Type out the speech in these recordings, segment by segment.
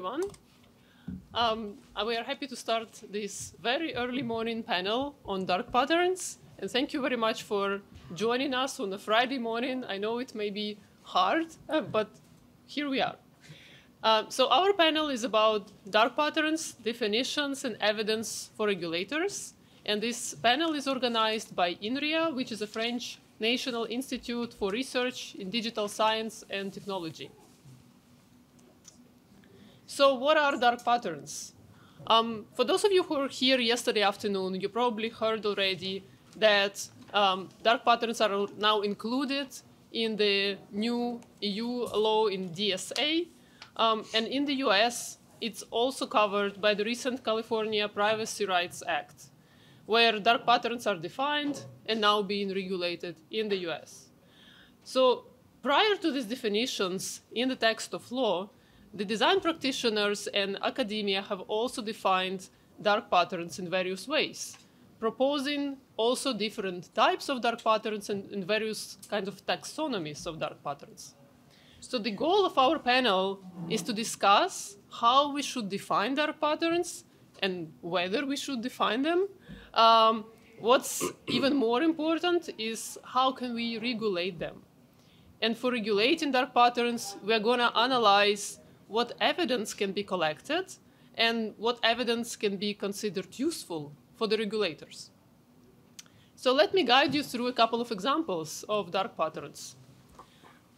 everyone. Um, we are happy to start this very early morning panel on dark patterns. And thank you very much for joining us on a Friday morning. I know it may be hard, uh, but here we are. Uh, so our panel is about dark patterns, definitions, and evidence for regulators. And this panel is organized by INRIA, which is a French National Institute for Research in Digital Science and Technology. So what are dark patterns? Um, for those of you who were here yesterday afternoon, you probably heard already that um, dark patterns are now included in the new EU law in DSA. Um, and in the US, it's also covered by the recent California Privacy Rights Act, where dark patterns are defined and now being regulated in the US. So prior to these definitions in the text of law, the design practitioners and academia have also defined dark patterns in various ways, proposing also different types of dark patterns and, and, various kinds of taxonomies of dark patterns. So the goal of our panel is to discuss how we should define dark patterns and whether we should define them. Um, what's even more important is how can we regulate them. And for regulating dark patterns, we're going to analyze what evidence can be collected and what evidence can be considered useful for the regulators. So let me guide you through a couple of examples of dark patterns.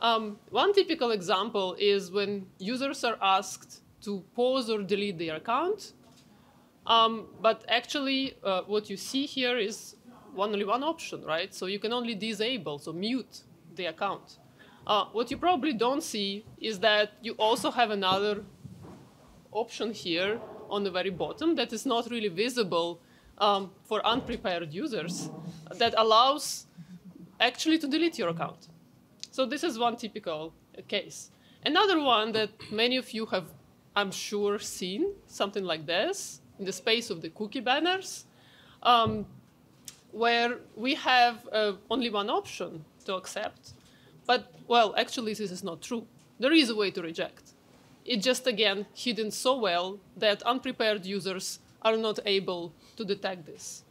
Um, one typical example is when users are asked to pause or delete their account, um, but actually uh, what you see here is only one option, right? So you can only disable, so mute the account. Uh, what you probably don't see is that you also have another option here on the very bottom that is not really visible um, for unprepared users that allows actually to delete your account. So this is one typical case. Another one that many of you have, I'm sure, seen, something like this, in the space of the cookie banners, um, where we have uh, only one option to accept, but, well, actually, this is not true. There is a way to reject. It's just, again, hidden so well that unprepared users are not able to detect this.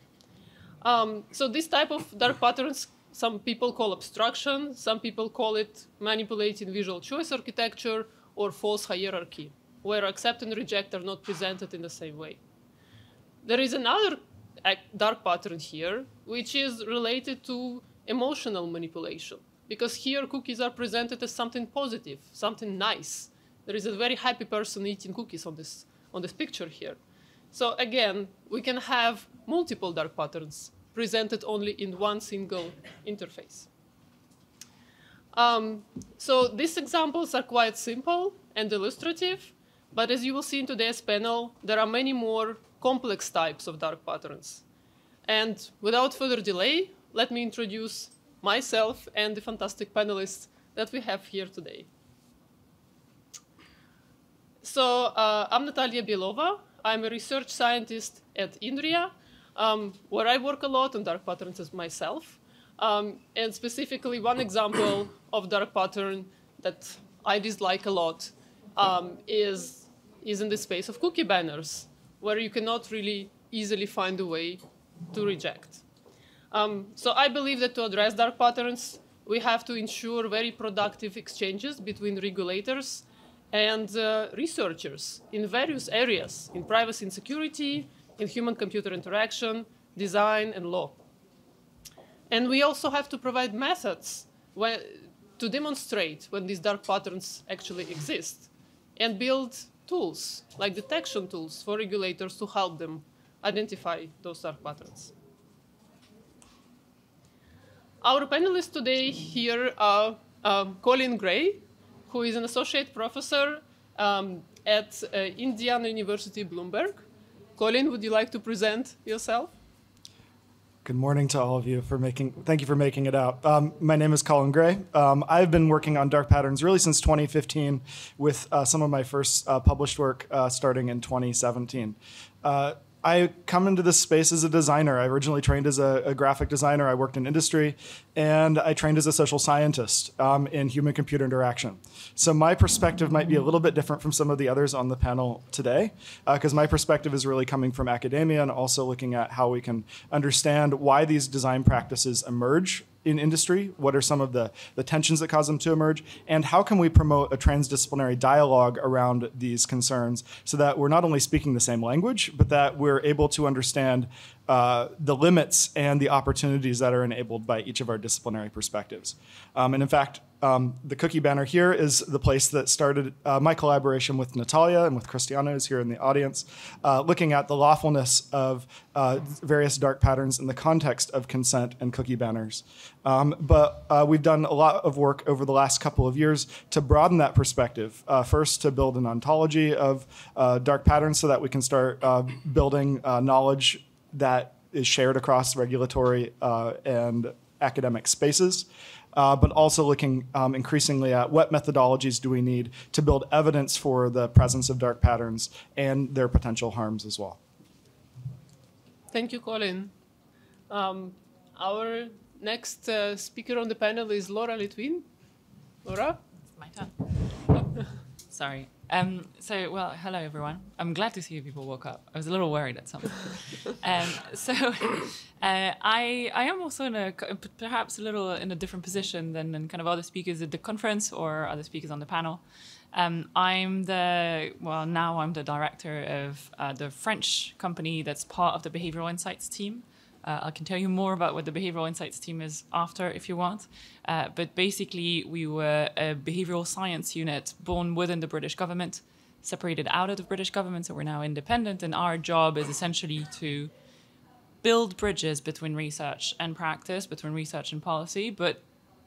Um, so this type of dark patterns, some people call obstruction, some people call it manipulating visual choice architecture or false hierarchy, where accept and reject are not presented in the same way. There is another dark pattern here, which is related to emotional manipulation because here cookies are presented as something positive, something nice. There is a very happy person eating cookies on this, on this picture here. So again, we can have multiple dark patterns presented only in one single interface. Um, so these examples are quite simple and illustrative, but as you will see in today's panel, there are many more complex types of dark patterns. And without further delay, let me introduce myself, and the fantastic panelists that we have here today. So uh, I'm Natalia Bielova. I'm a research scientist at INRIA, um, where I work a lot on dark patterns as myself. Um, and specifically, one example of dark pattern that I dislike a lot um, is, is in the space of cookie banners, where you cannot really easily find a way to reject. Um, so I believe that to address dark patterns, we have to ensure very productive exchanges between regulators and uh, researchers in various areas, in privacy and security, in human-computer interaction, design, and law. And we also have to provide methods to demonstrate when these dark patterns actually exist and build tools, like detection tools for regulators to help them identify those dark patterns. Our panelists today here are um, Colin Gray, who is an associate professor um, at uh, Indiana University Bloomington. Colin, would you like to present yourself? Good morning to all of you for making, thank you for making it out. Um, my name is Colin Gray. Um, I've been working on dark patterns really since 2015 with uh, some of my first uh, published work uh, starting in 2017. I come into this space as a designer. I originally trained as a, a graphic designer. I worked in industry, and I trained as a social scientist um, in human computer interaction. So my perspective might be a little bit different from some of the others on the panel today, because uh, my perspective is really coming from academia and also looking at how we can understand why these design practices emerge in industry? What are some of the, the tensions that cause them to emerge? And how can we promote a transdisciplinary dialogue around these concerns so that we're not only speaking the same language, but that we're able to understand uh, the limits and the opportunities that are enabled by each of our disciplinary perspectives. Um, and in fact, um, the cookie banner here is the place that started uh, my collaboration with Natalia and with Christiana, who's here in the audience, uh, looking at the lawfulness of uh, various dark patterns in the context of consent and cookie banners. Um, but uh, we've done a lot of work over the last couple of years to broaden that perspective. First, to build an ontology of dark patterns so that we can start building knowledge that is shared across regulatory and academic spaces uh, but also looking um, increasingly at what methodologies do we need to build evidence for the presence of dark patterns and their potential harms as well. Thank you, Colin. Um, our next uh, speaker on the panel is Laura Litvine. Laura? It's my turn. Sorry. Um, so, well, hello everyone. I'm glad to see you people woke up. I was a little worried at some point. um, so, uh, I I am also in a perhaps a little in a different position than, than kind of other speakers at the conference or other speakers on the panel. Um, I'm the well now I'm the director of uh, the French company that's part of the behavioral insights team. Uh, I can tell you more about what the behavioral insights team is after if you want. Uh, but basically, we were a behavioral science unit born within the British government, separated out of the British government, so we're now independent. And our job is essentially to build bridges between research and practice, between research and policy, but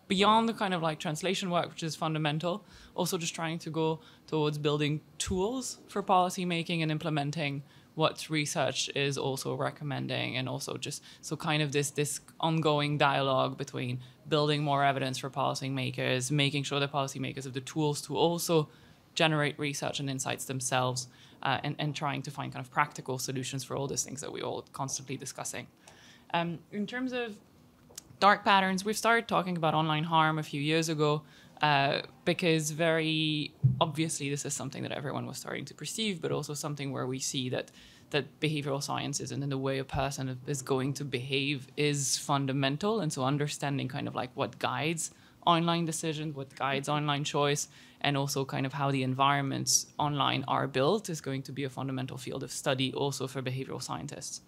beyond the kind of like translation work, which is fundamental, also just trying to go towards building tools for policy making and implementing what research is also recommending and also just so kind of this this ongoing dialogue between building more evidence for policymakers making sure that policymakers have the tools to also generate research and insights themselves uh, and, and trying to find kind of practical solutions for all these things that we're all constantly discussing. Um, in terms of dark patterns we've started talking about online harm a few years ago uh, because very obviously this is something that everyone was starting to perceive, but also something where we see that that behavioral sciences and in the way a person is going to behave is fundamental, and so understanding kind of like what guides online decisions, what guides online choice, and also kind of how the environments online are built is going to be a fundamental field of study also for behavioral scientists.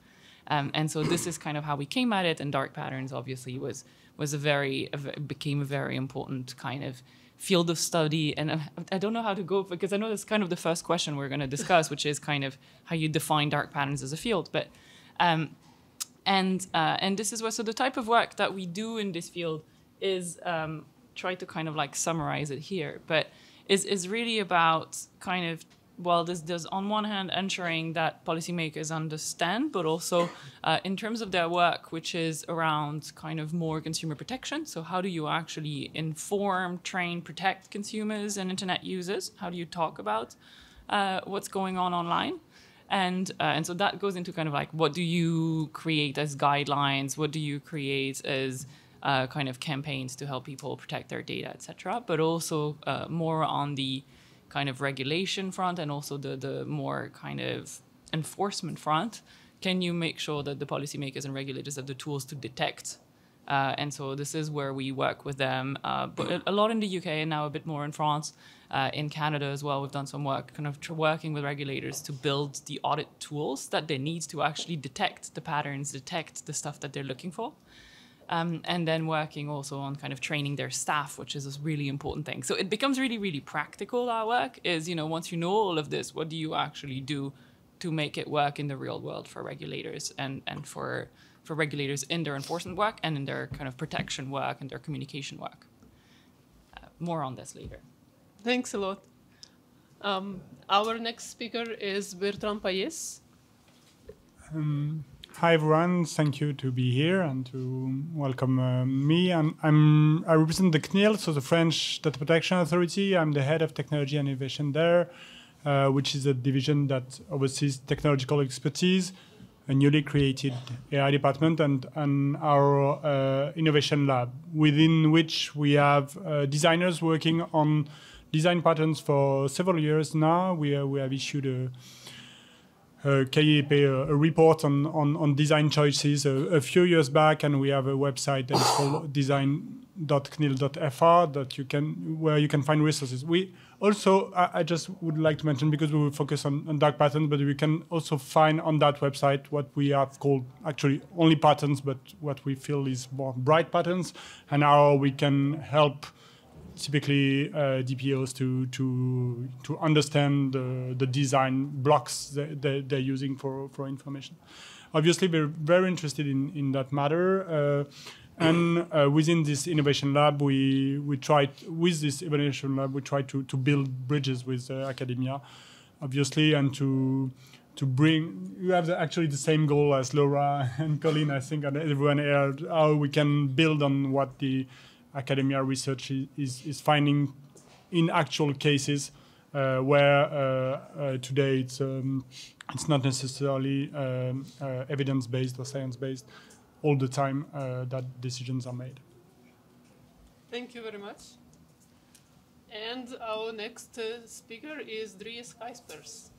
Um, and so this is kind of how we came at it, and dark patterns obviously was was a very became a very important kind of field of study. And I don't know how to go because I know that's kind of the first question we're going to discuss, which is kind of how you define dark patterns as a field. But um, and uh, and this is what so the type of work that we do in this field is um, try to kind of like summarize it here, but is is really about kind of well, this does on one hand ensuring that policymakers understand, but also uh, in terms of their work, which is around kind of more consumer protection. So, how do you actually inform, train, protect consumers and internet users? How do you talk about uh, what's going on online? And uh, and so that goes into kind of like what do you create as guidelines? What do you create as uh, kind of campaigns to help people protect their data, etc. But also uh, more on the kind of regulation front and also the, the more kind of enforcement front, can you make sure that the policymakers and regulators have the tools to detect? Uh, and so this is where we work with them, uh, but a lot in the UK and now a bit more in France, uh, in Canada as well. We've done some work, kind of working with regulators to build the audit tools that they need to actually detect the patterns, detect the stuff that they're looking for. Um, and then working also on kind of training their staff, which is a really important thing. So it becomes really, really practical. Our work is, you know, once you know all of this, what do you actually do to make it work in the real world for regulators and and for for regulators in their enforcement work and in their kind of protection work and their communication work. Uh, more on this later. Thanks a lot. Um, our next speaker is Bertrand Pailhes. Um, Hi everyone, thank you to be here and to welcome uh, me. I'm, I'm, i represent the CNIL, so the French Data Protection Authority. I'm the head of technology and innovation there, uh, which is a division that oversees technological expertise a newly created AI department and, and our uh, innovation lab, within which we have uh, designers working on design patterns for several years now. We, uh, we have issued a, Uh, a KEP, a, uh, a report on, on, on design choices a, a, few years back, and we have a website that is called design.cnil.fr that you can where you can find resources. We also, I, I, just would like to mention because we will focus on, on, dark patterns, but we can also find on that website what we have called actually only patterns, but what we feel is more bright patterns, and how we can help typically uh, DPOs to to to understand the, the design blocks that, that, they're using for for information. Obviously, we're very interested in in that matter. Uh, and uh, within this innovation lab, we we tried with this innovation lab we try to to build bridges with uh, academia, obviously, and to to bring you have the, actually the same goal as Laura and Colin, I think, and everyone here, how we can build on what the academia research is, is finding in actual cases uh, where uh, uh, today it's um, it's not necessarily um, uh, evidence based or science based all the time uh, that decisions are made. Thank you very much. And our next uh, speaker is Dries Cuijpers.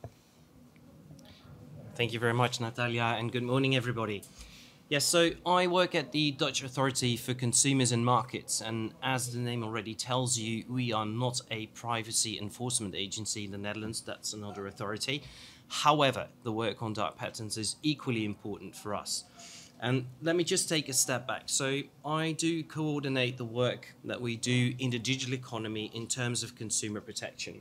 Thank you very much, Natalia, and good morning, everybody. Yes, so I work at the Dutch Authority for Consumers and Markets, and as the name already tells you, we are not a privacy enforcement agency in the Netherlands, that's another authority. However, the work on dark patterns is equally important for us. And let me just take a step back. So, I do coordinate the work that we do in the digital economy in terms of consumer protection.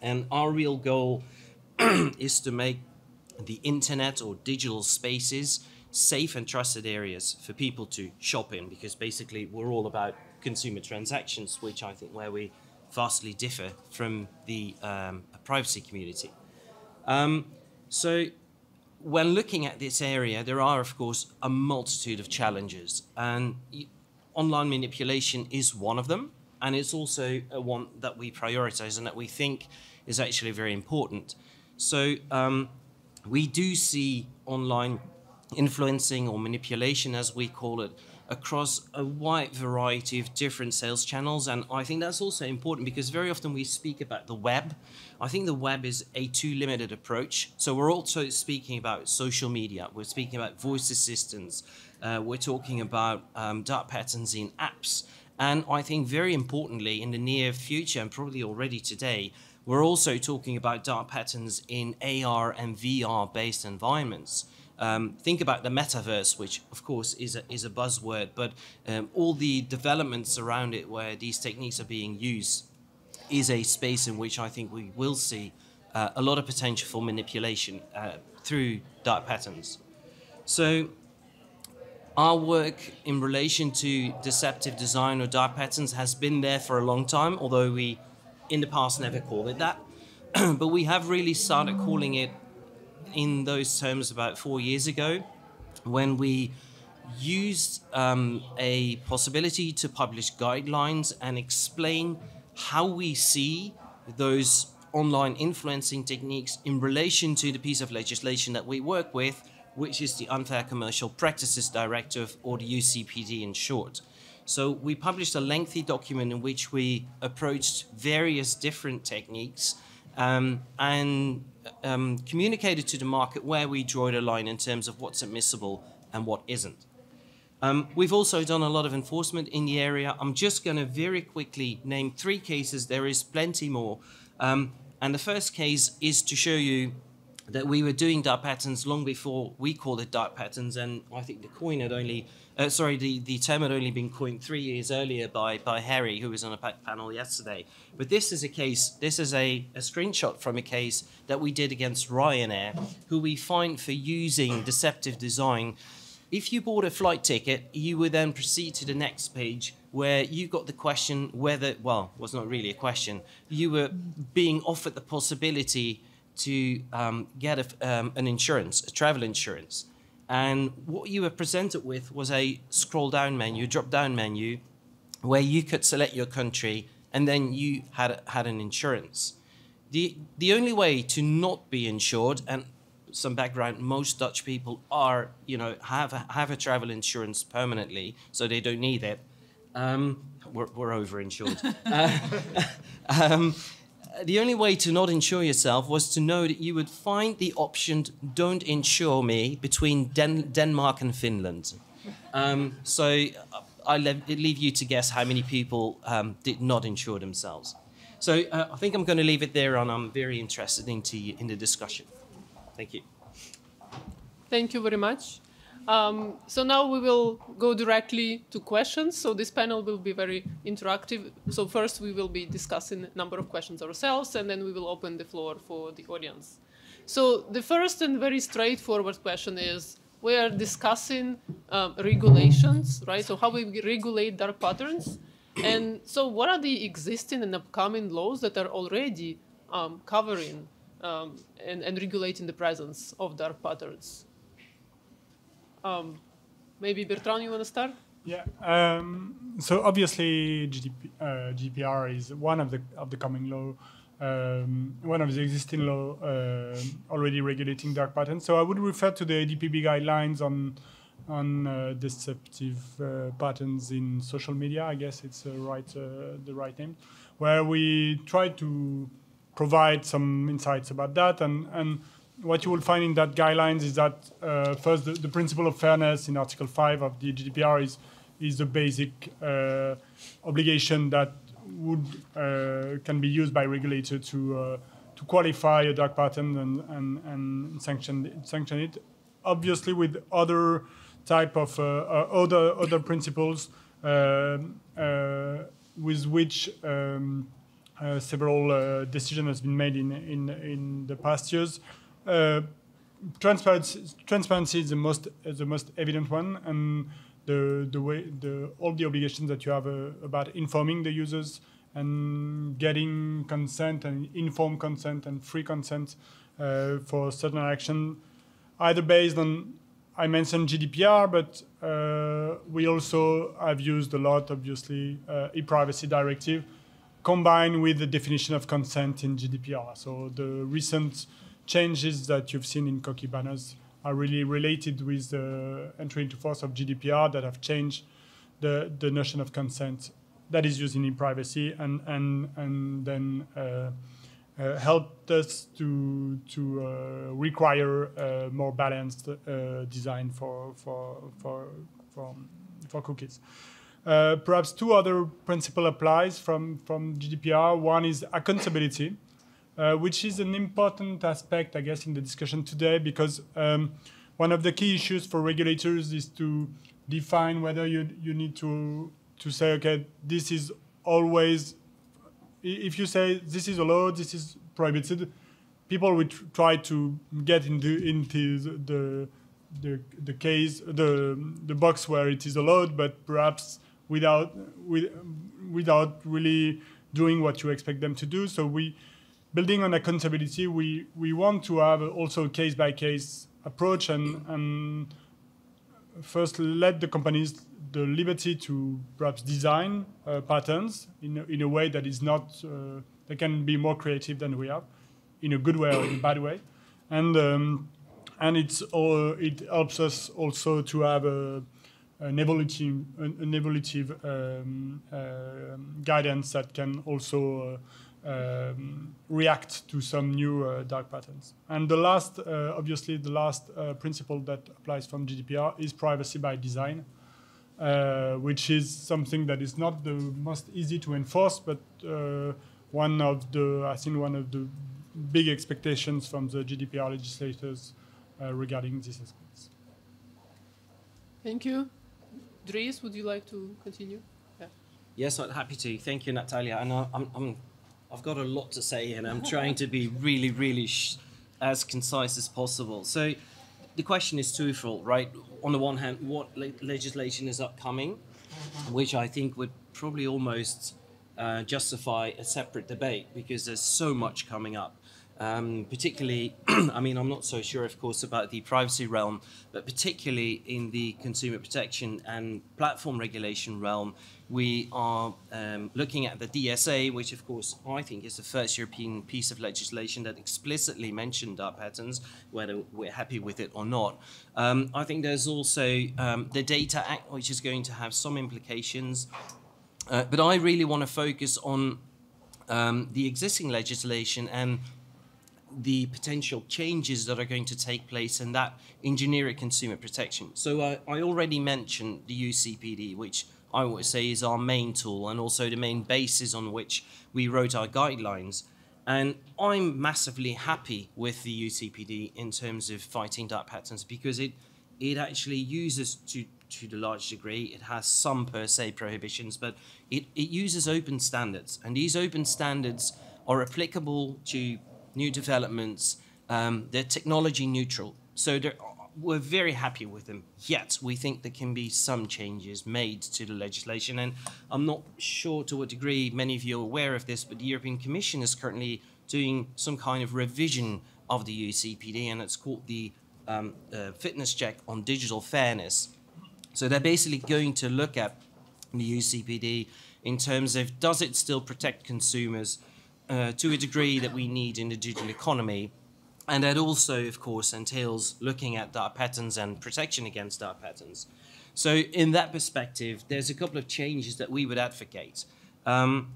And our real goal is to make the internet or digital spaces safe and trusted areas for people to shop in because basically we're all about consumer transactions, which I think where we vastly differ from the um, privacy community. Um, so when looking at this area, there are, of course, a multitude of challenges, and online manipulation is one of them, and it's also one that we prioritize and that we think is actually very important. So um, we do see online influencing or manipulation, as we call it, across a wide variety of different sales channels. And I think that's also important because very often we speak about the web. I think the web is a too limited approach. So we're also speaking about social media, we're speaking about voice assistants, uh, we're talking about um, dark patterns in apps. And I think very importantly, in the near future, and probably already today, we're also talking about dark patterns in AR and VR based environments. Um, think about the metaverse, which of course is a, is a buzzword, but um, all the developments around it where these techniques are being used is a space in which I think we will see uh, a lot of potential for manipulation uh, through dark patterns. So, our work in relation to deceptive design or dark patterns has been there for a long time, although we in the past never called it that. but we have really started calling it in those terms about four years ago when we used um, a possibility to publish guidelines and explain how we see those online influencing techniques in relation to the piece of legislation that we work with, which is the Unfair Commercial Practices Directive, or the UCPD in short. So we published a lengthy document in which we approached various different techniques um, and um, communicated to the market where we draw the line in terms of what's admissible and what isn't. Um, we've also done a lot of enforcement in the area. I'm just going to very quickly name three cases. There is plenty more. Um, and the first case is to show you that we were doing dark patterns long before we called it dark patterns. And I think the coin had only uh, sorry, the, the term had only been coined three years earlier by, by Harry, who was on a panel yesterday. But this is a case, this is a, a screenshot from a case that we did against Ryanair, who we fined for using deceptive design. If you bought a flight ticket, you would then proceed to the next page where you got the question whether, well, was not really a question, you were being offered the possibility to um, get a, um, an insurance, a travel insurance. And what you were presented with was a scroll down menu, drop down menu, where you could select your country and then you had, had an insurance. The, the only way to not be insured, and some background, most Dutch people are, you know, have a, have a travel insurance permanently, so they don't need it. Um, we're, we're over insured. uh, um, the only way to not insure yourself was to know that you would find the option "Don't insure me" between Den- Denmark and Finland. Um, so uh, I le- leave you to guess how many people um, did not insure themselves. So uh, I think I'm going to leave it there, and I'm very interested into in the discussion. Thank you. Thank you very much. Um, so now we will go directly to questions. So this panel will be very interactive. So first we will be discussing a number of questions ourselves, and then we will open the floor for the audience. So the first and very straightforward question is, we are discussing um, regulations, right? So how we regulate dark patterns. And so what are the existing and upcoming laws that are already um, covering um, and, and regulating the presence of dark patterns? Um, maybe Bertrand, you want to start? Yeah. Um, so obviously, GDP, uh, GDPR is one of the of the coming law, um, one of the existing law uh, already regulating dark patterns. So I would refer to the EDPB guidelines on on uh, deceptive uh, patterns in social media. I guess it's the right uh, the right name, where we try to provide some insights about that and and what you will find in that guidelines is that uh, first the, the, principle of fairness in Article 5 of the GDPR is is the basic uh, obligation that would uh, can be used by regulator to uh, to qualify a dark pattern and, and, and sanction sanction it. Obviously, with other type of uh, uh, other other principles with which um, several decisions has been made in in in the past years. Uh, transparency, transparency is the most the most evident one, and the the way the all the obligations that you have uh, about informing the users and getting consent and informed consent and free consent uh, for certain action, either based on I mentioned GDPR, but uh, we also have used a lot, obviously, e-privacy directive, combined with the definition of consent in GDPR. So the recent changes that you've seen in cookie banners are really related with the entry into force of GDPR that have changed the, the notion of consent that is used in privacy and, and, and then uh, uh, helped us to, to uh, require a more balanced uh, design for, for, for, for, for cookies. Uh, perhaps two other principle applies from, from GDPR. One is accountability uh, which is an important aspect, I guess, in the discussion today, because um, one of the key issues for regulators is to define whether you you need to to say, okay, this is always. If you say this is allowed, this is prohibited, people will try to get into into the the the case the the box where it is allowed, but perhaps without with, without really doing what you expect them to do. So we building on accountability, we, we want to have also a case by case approach and, and first let the companies the liberty to perhaps design uh, patterns in in a way that is not, uh, they can be more creative than we are, in a good way or in a bad way. And, um, and it's all, it helps us also to have a, an evolutive, an evolutive um, uh, guidance that can also uh, um, react to some new uh, dark patterns. And the last, uh, obviously, the last uh, principle that applies from GDPR is privacy by design, uh, which is something that is not the most easy to enforce, but uh, one of the, I think, one of the big expectations from the GDPR legislators uh, regarding these aspects. Thank you. Dries, would you like to continue? Yes, I'm happy to. Thank you, Natalia. And I'm, I'm I've got a lot to say and I'm trying to be really, really as concise as possible. So the question is twofold, right? On the one hand, what le legislation is upcoming, which I think would probably almost uh, justify a separate debate because there's so much coming up. um, particularly, I mean, I'm not so sure, of course, about the privacy realm, but particularly in the consumer protection and platform regulation realm, we are um, looking at the DSA, which, of course, I think is the first European piece of legislation that explicitly mentioned dark patterns, whether we're happy with it or not. Um, I think there's also um, the Data Act, which is going to have some implications. Uh, but I really want to focus on um, the existing legislation and the potential changes that are going to take place in that in generic consumer protection. So uh, I already mentioned the UCPD, which I would say is our main tool and also the main basis on which we wrote our guidelines. And I'm massively happy with the UCPD in terms of fighting dark patterns because it it actually uses to to the large degree. It has some per se prohibitions, but it, it uses open standards. And these open standards are applicable to new developments. Um, they're technology neutral. So we're very happy with them. Yet we think there can be some changes made to the legislation. And I'm not sure to what degree many of you are aware of this, but the European Commission is currently doing some kind of revision of the UCPD, and it's called the um, uh, fitness check on digital fairness. So they're basically going to look at the UCPD in terms of does it still protect consumers uh, to a degree that we need in the digital economy. And that also, of course, entails looking at dark patterns and protection against dark patterns. So, in that perspective, there's a couple of changes that we would advocate. Um,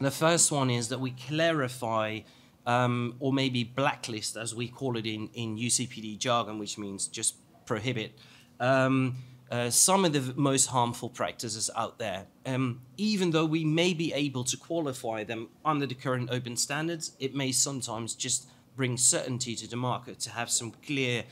the first one is that we clarify um, or maybe blacklist, as we call it in, in UCPD jargon, which means just prohibit. Um, uh, some of the most harmful practices out there. Um, even though we may be able to qualify them under the current open standards, it may sometimes just bring certainty to the market to have some clear,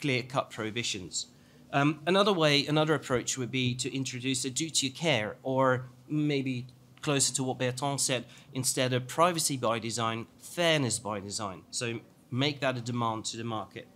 clear-cut prohibitions. Um, another way, another approach would be to introduce a duty of care, or maybe closer to what Bertrand said, instead of privacy by design, fairness by design. So make that a demand to the market.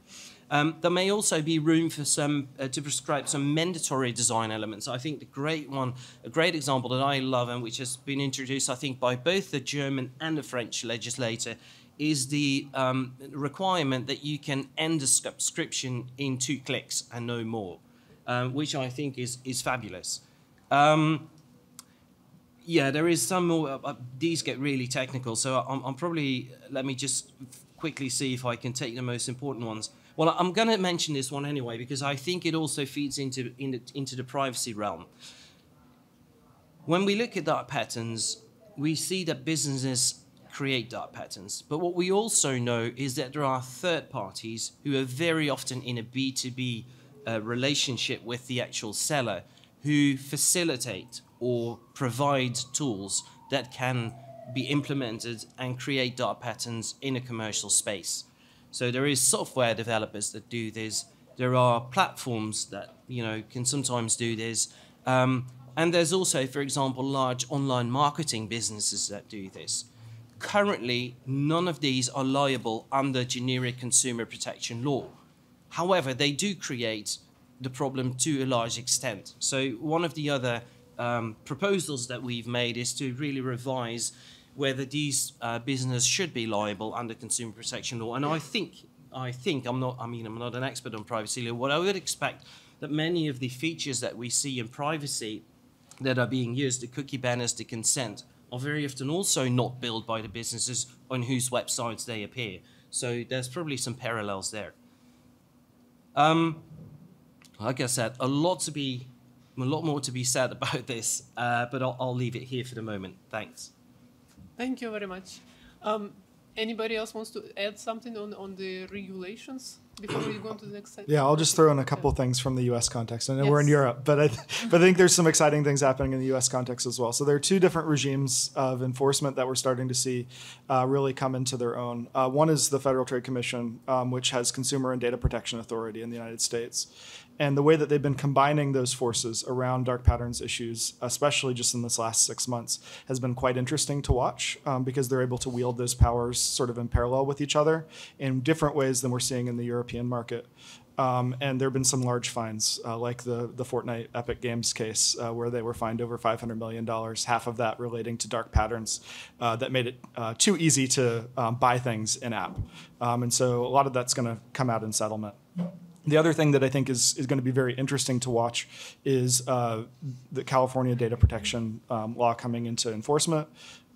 Um, there may also be room for some uh, to prescribe some mandatory design elements. I think the great one, a great example that I love and which has been introduced, I think, by both the German and the French legislator, is the um, requirement that you can end a subscription in two clicks and no more, um, which I think is is fabulous. Um, yeah, there is some more. Uh, uh these get really technical, so I'm, I'm probably let me just quickly see if I can take the most important ones. Well, I'm going to mention this one anyway because I think it also feeds into, in the, into the privacy realm. When we look at dark patterns, we see that businesses create dark patterns. But what we also know is that there are third parties who are very often in a B2B uh, relationship with the actual seller who facilitate or provide tools that can be implemented and create dark patterns in a commercial space. So there is software developers that do this. There are platforms that you know can sometimes do this. Um, and there's also, for example, large online marketing businesses that do this. Currently, none of these are liable under generic consumer protection law. However, they do create the problem to a large extent. So one of the other um, proposals that we've made is to really revise whether these uh, businesses should be liable under consumer protection law. And I think, I think I'm not. I mean, I'm not an expert on privacy law. What I would expect that many of the features that we see in privacy that are being used, the cookie banners, the consent, are very often also not built by the businesses on whose websites they appear. So there's probably some parallels there. Um, like I said, a lot to be, a lot more to be said about this, uh, but I'll, I'll leave it here for the moment. Thanks. Thank you very much. Um, anybody else wants to add something on, on the regulations before we go on to the next slide? Yeah, I'll just throw in a couple yeah. things from the U.S. context. I know yes. we're in Europe, but I, th- but I think there's some exciting things happening in the U.S. context as well. So there are two different regimes of enforcement that we're starting to see uh, really come into their own. Uh, one is the Federal Trade Commission, um, which has Consumer and Data Protection Authority in the United States, and the way that they've been combining those forces around dark patterns issues, especially just in this last six months, has been quite interesting to watch um, because they're able to wield those powers sort of in parallel with each other in different ways than we're seeing in the European market. Um, and there have been some large fines, uh, like the, the Fortnite Epic Games case, uh, where they were fined over $500 million, half of that relating to dark patterns uh, that made it uh, too easy to um, buy things in app. Um, and so a lot of that's going to come out in settlement. The other thing that I think is, is going to be very interesting to watch is uh, the California data protection um, law coming into enforcement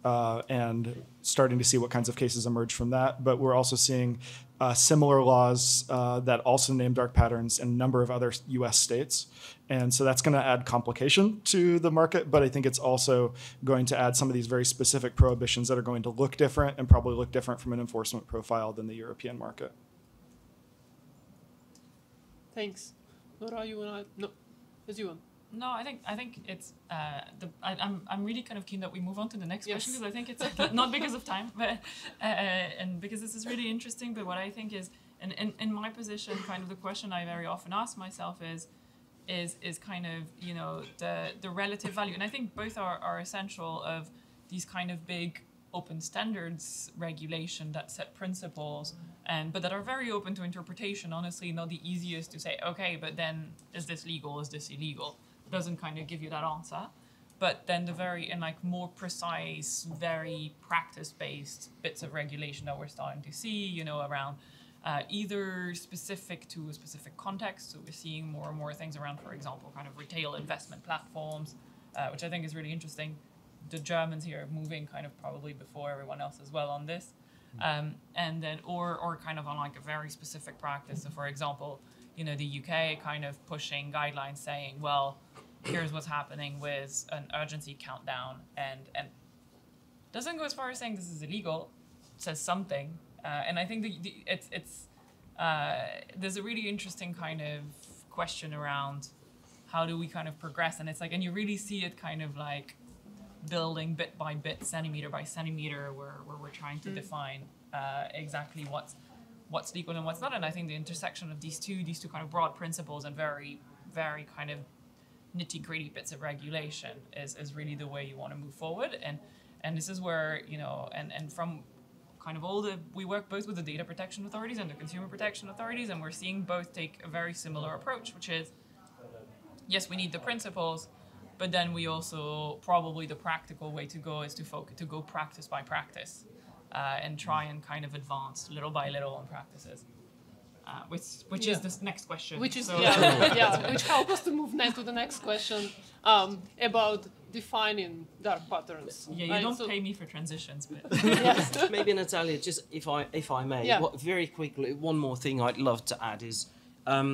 uh, and starting to see what kinds of cases emerge from that. But we're also seeing uh, similar laws uh, that also name dark patterns in a number of other US states. And so that's going to add complication to the market, but I think it's also going to add some of these very specific prohibitions that are going to look different and probably look different from an enforcement profile than the European market. Thanks. Nora, you wanna no, as you want. No, I think I think it's uh, the I, I'm I'm really kind of keen that we move on to the next Yes. question because I think it's not because of time, but uh, and because this is really interesting. But what I think is, and in, in my position, kind of the question I very often ask myself is, is is kind of you know the the relative value, and I think both are are essential of these kind of big open standards regulation that set principles and but that are very open to interpretation honestly not the easiest to say okay but then is this legal? Is this illegal? It doesn't kind of give you that answer. But then the very and like more precise very practice based bits of regulation that we're starting to see you know around uh, either specific to a specific context so we're seeing more and more things around for example kind of retail investment platforms uh, which i think is really interesting the Germans here are moving kind of probably before everyone else as well on this. Um, and then, or, or kind of on like a very specific practice. So, for example, you know, the UK kind of pushing guidelines saying, well, here's what's happening with an urgency countdown, and and doesn't go as far as saying this is illegal, says something. Uh, and I think the, the, it's it's uh, there's a really interesting kind of question around how do we kind of progress, and it's like, and you really see it kind of like building bit by bit, centimeter by centimeter, where, where we're trying to define uh, exactly what's what's legal and what's not. And I think the intersection of these two, these two kind of broad principles and very, very kind of nitty gritty bits of regulation is, is really the way you want to move forward. And and this is where, you know, and, and from kind of all the we work both with the data protection authorities and the consumer protection authorities, and we're seeing both take a very similar approach, which is yes, we need the principles, but then we also probably the practical way to go is to focus to go practice by practice uh, and try and kind of advance little by little on practices uh, which which is Yeah. this next question Which is So- yeah, yeah, which helps us to move next to the next question um, about defining dark patterns. yeah you right? don't So- pay me for transitions but yes. Maybe Natalia, just if I if I may, Yeah. what, very quickly, one more thing I'd love to add is, um,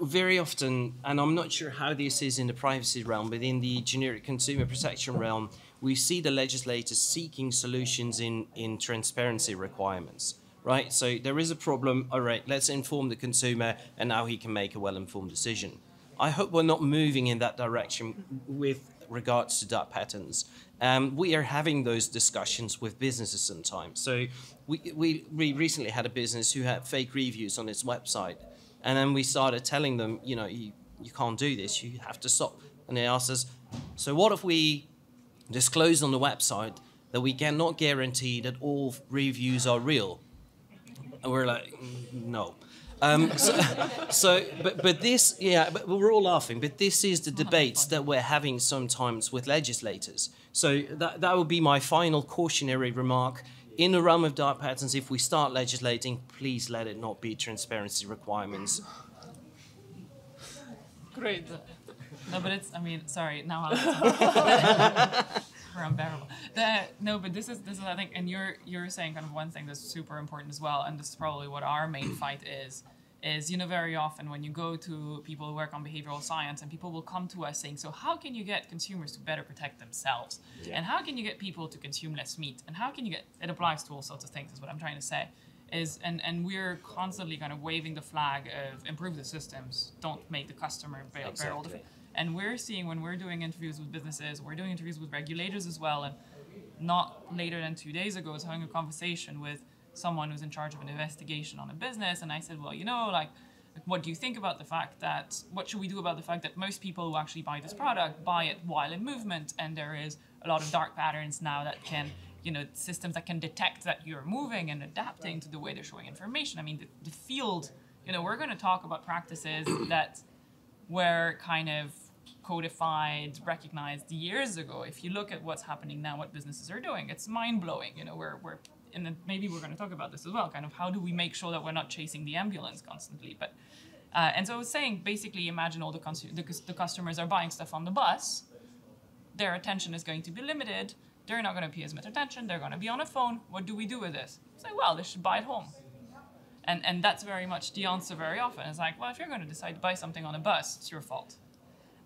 very often, and I'm not sure how this is in the privacy realm, but in the generic consumer protection realm, we see the legislators seeking solutions in in transparency requirements. Right, so there is a problem. All right, let's inform the consumer, and now he can make a well-informed decision. I hope we're not moving in that direction with regards to dark patterns. Um, we are having those discussions with businesses sometimes. So we, we, we recently had a business who had fake reviews on its website. And then we started telling them, you know, you, you can't do this, you have to stop. And they asked us, so what if we disclose on the website that we cannot guarantee that all reviews are real? And we're like, "Mm, no. Um, so, so, but, but this, yeah, but we're all laughing. But this is the debates that we're having sometimes with legislators. So that that would be my final cautionary remark. In the realm of dark patterns, if we start legislating, please let it not be transparency requirements. Great. no but it's i mean sorry now i'm we're unbearable the, no but this is this is i think and you're you're saying kind of one thing that's super important as well and this is probably what our main fight is is you know very often when you go to people who work on behavioral science and people will come to us saying so how can you get consumers to better protect themselves? And how can you get people to consume less meat? And how can you get it applies to all sorts of things is what i'm trying to say is and and we're constantly kind of waving the flag of improve the systems don't make the customer bear, bear all the Exactly. and we're seeing when we're doing interviews with businesses we're doing interviews with regulators as well. And not later than two days ago I was having a conversation with someone who's in charge of an investigation on a business and i said well you know like what do you think about the fact that what should we do about the fact that most people who actually buy this product buy it while in movement and there is a lot of dark patterns now that can you know systems that can detect that you're moving and adapting to the way they're showing information i mean the, the field you know, we're going to talk about practices that were kind of codified, recognized years ago. If you look at what's happening now, what businesses are doing, it's mind blowing. You know, we're, we're and then maybe we're going to talk about this as well. Kind of how do we make sure that we're not chasing the ambulance constantly? But uh, and so I was saying, basically, imagine all the, consu- the, the customers are buying stuff on the bus. Their attention is going to be limited. They're not going to pay as much attention. They're going to be on a phone. What do we do with this? Say, well, they should buy it home. And, and that's very much the answer very often. It's like, well, if you're going to decide to buy something on a bus, it's your fault.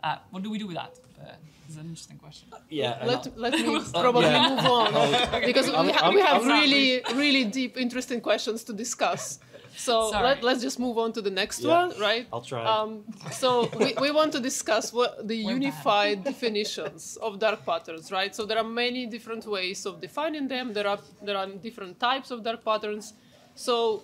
Uh, what do we do with that? Uh, it's an interesting question. Yeah. Let, let me probably yeah. move on because we, I'm- ha- I'm- we have I'm not really, really deep, interesting questions to discuss. So Sorry. let, let's just move on to the next Yeah. one, right? I'll try. Um, so we, we want to discuss what the We're unified definitions of dark patterns, right? So there are many different ways of defining them. There are there are different types of dark patterns. So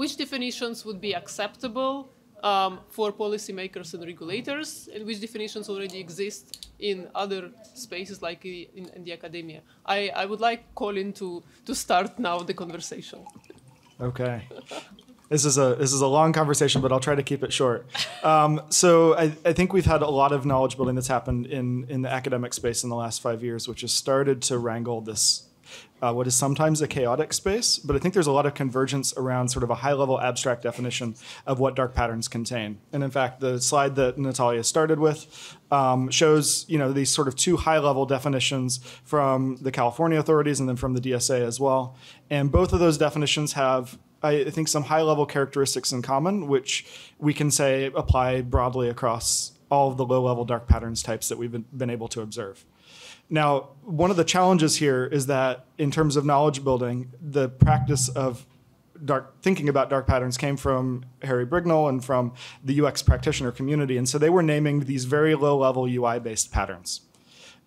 which definitions would be acceptable um, for policymakers and regulators, and which definitions already exist in other spaces like in, in the academia? I, I would like Colin to to start now the conversation. Okay. This is a this is a long conversation, but I'll try to keep it short. Um, so I, I think we've had a lot of knowledge building that's happened in in the academic space in the last five years, which has started to wrangle this uh, what is sometimes a chaotic space. But I think there's a lot of convergence around sort of a high level abstract definition of what dark patterns contain. And in fact, the slide that Nataliia started with um, shows you know these sort of two high level definitions from the California authorities and then from the DSA as well. And both of those definitions have I think some high level characteristics in common, which we can say apply broadly across all of the low level dark patterns types that we've been, been able to observe. Now, one of the challenges here is that in terms of knowledge building, the practice of dark thinking about dark patterns came from Harry Brignull and from the UX practitioner community. And so they were naming these very low level UI based patterns.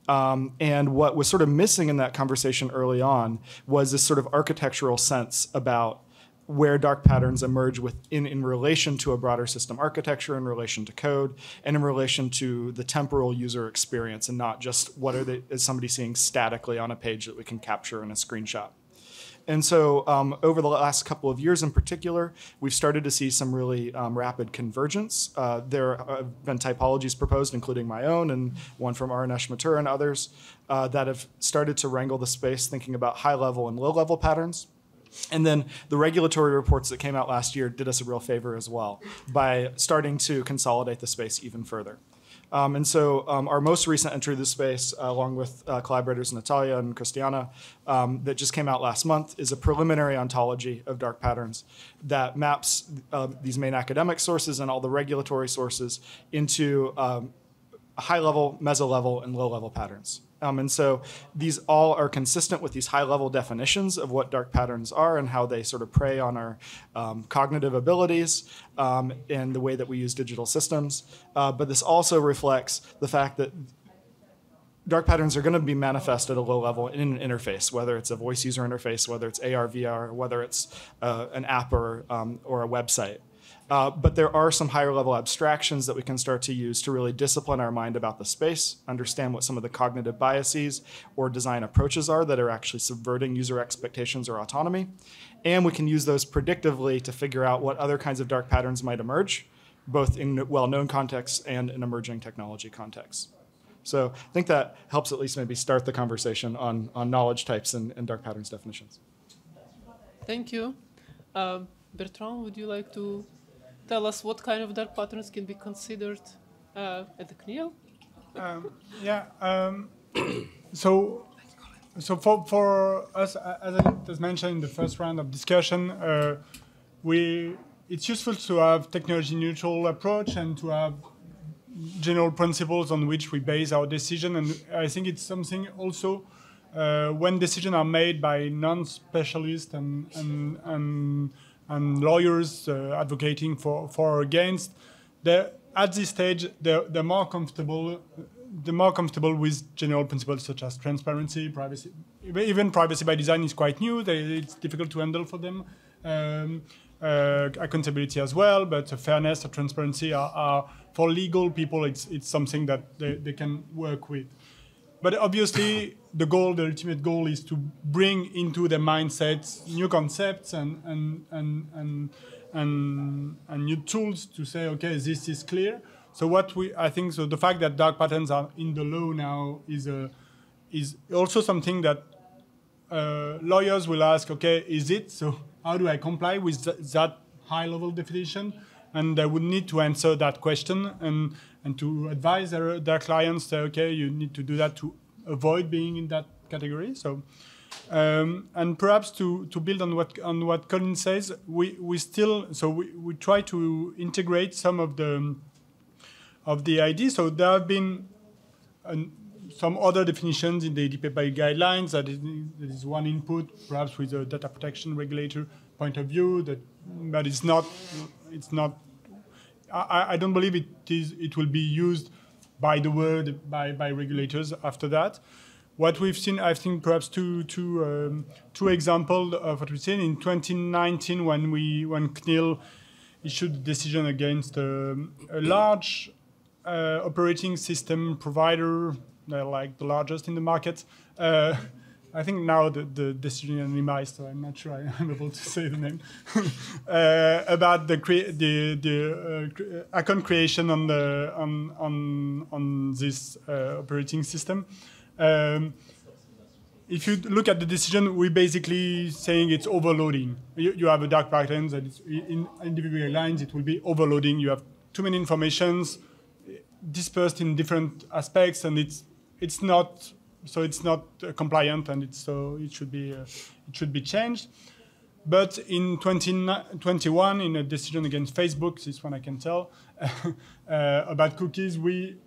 Um, and what was sort of missing in that conversation early on was this sort of architectural sense about where dark patterns emerge within in relation to a broader system architecture, in relation to code, and in relation to the temporal user experience, and not just what are they is somebody seeing statically on a page that we can capture in a screenshot. And so, um, over the last couple of years in particular, we've started to see some really um, rapid convergence. Uh, there have been typologies proposed, including my own and one from Arunesh Mathur and others, uh, that have started to wrangle the space, thinking about high level and low level patterns. And then the regulatory reports that came out last year did us a real favor as well by starting to consolidate the space even further. Um, and so um, our most recent entry to the space, uh, along with uh, collaborators Nataliia and Cristiana, um, that just came out last month, is a preliminary ontology of dark patterns that maps uh, these main academic sources and all the regulatory sources into um, high level, meso level, and low level patterns. Um, and so these all are consistent with these high level definitions of what dark patterns are and how they sort of prey on our um, cognitive abilities um, and the way that we use digital systems. Uh, but this also reflects the fact that dark patterns are going to be manifest at a low level in an interface, whether it's a voice user interface, whether it's AR, VR, whether it's uh, an app or, um, or a website. Uh, but there are some higher level abstractions that we can start to use to really discipline our mind about the space, understand what some of the cognitive biases or design approaches are that are actually subverting user expectations or autonomy. And we can use those predictively to figure out what other kinds of dark patterns might emerge, both in well known contexts and in emerging technology contexts. So I think that helps at least maybe start the conversation on, on knowledge types and, and dark patterns definitions. Thank you. Um, Bertrand, would you like to tell us what kind of dark patterns can be considered uh, at the CNIL? Um, yeah. Um, so, so for, for us, as I was mentioned in the first round of discussion, uh, we it's useful to have technology neutral approach and to have general principles on which we base our decision. And I think it's something also uh, when decisions are made by non-specialists and and and, and lawyers uh, advocating for for or against, at this stage they're, they're more comfortable. They're more comfortable with general principles such as transparency, privacy. Even privacy by design is quite new. They, it's difficult to handle for them. Um, uh, accountability as well, but fairness and transparency are, are, for legal people. It's it's something that they, they can work with. But obviously, the goal, the ultimate goal, is to bring into their mindsets new concepts and and and and and and new tools to say, okay, this is clear. So what we I think so the fact that dark patterns are in the law now is a is also something that uh, lawyers will ask, okay, is it? So how do I comply with th that high level definition? And they would need to answer that question and, and to advise their, their clients, say, okay, you need to do that to avoid being in that category. So, um, and perhaps to, to build on what on what Colin says, we, we still so we, we try to integrate some of the of the ideas. So there have been an, some other definitions in the EDPB guidelines. That is, that is one input, perhaps with a data protection regulator point of view. That, but it's not. It's not. I, I don't believe it is. It will be used by the word by by regulators after that. What we've seen, I think, perhaps two two um, two examples of what we've seen in 2019 when we when CNIL issued a decision against um, a large uh, operating system provider they're like the largest in the market. Uh, I think now the, the decision is so I'm not sure I, am able to say the name. uh, about the crea- the, the uh, account creation on the on on on this uh, operating system. Um, if you look at the decision, we're basically saying it's overloading. You, you have a dark pattern that in individual lines, it will be overloading. You have too many informations dispersed in different aspects, and it's it's not so it's not uh, compliant and it's so it should be uh, it should be changed. But in 2021, in a decision against Facebook, this one I can tell uh, about cookies, we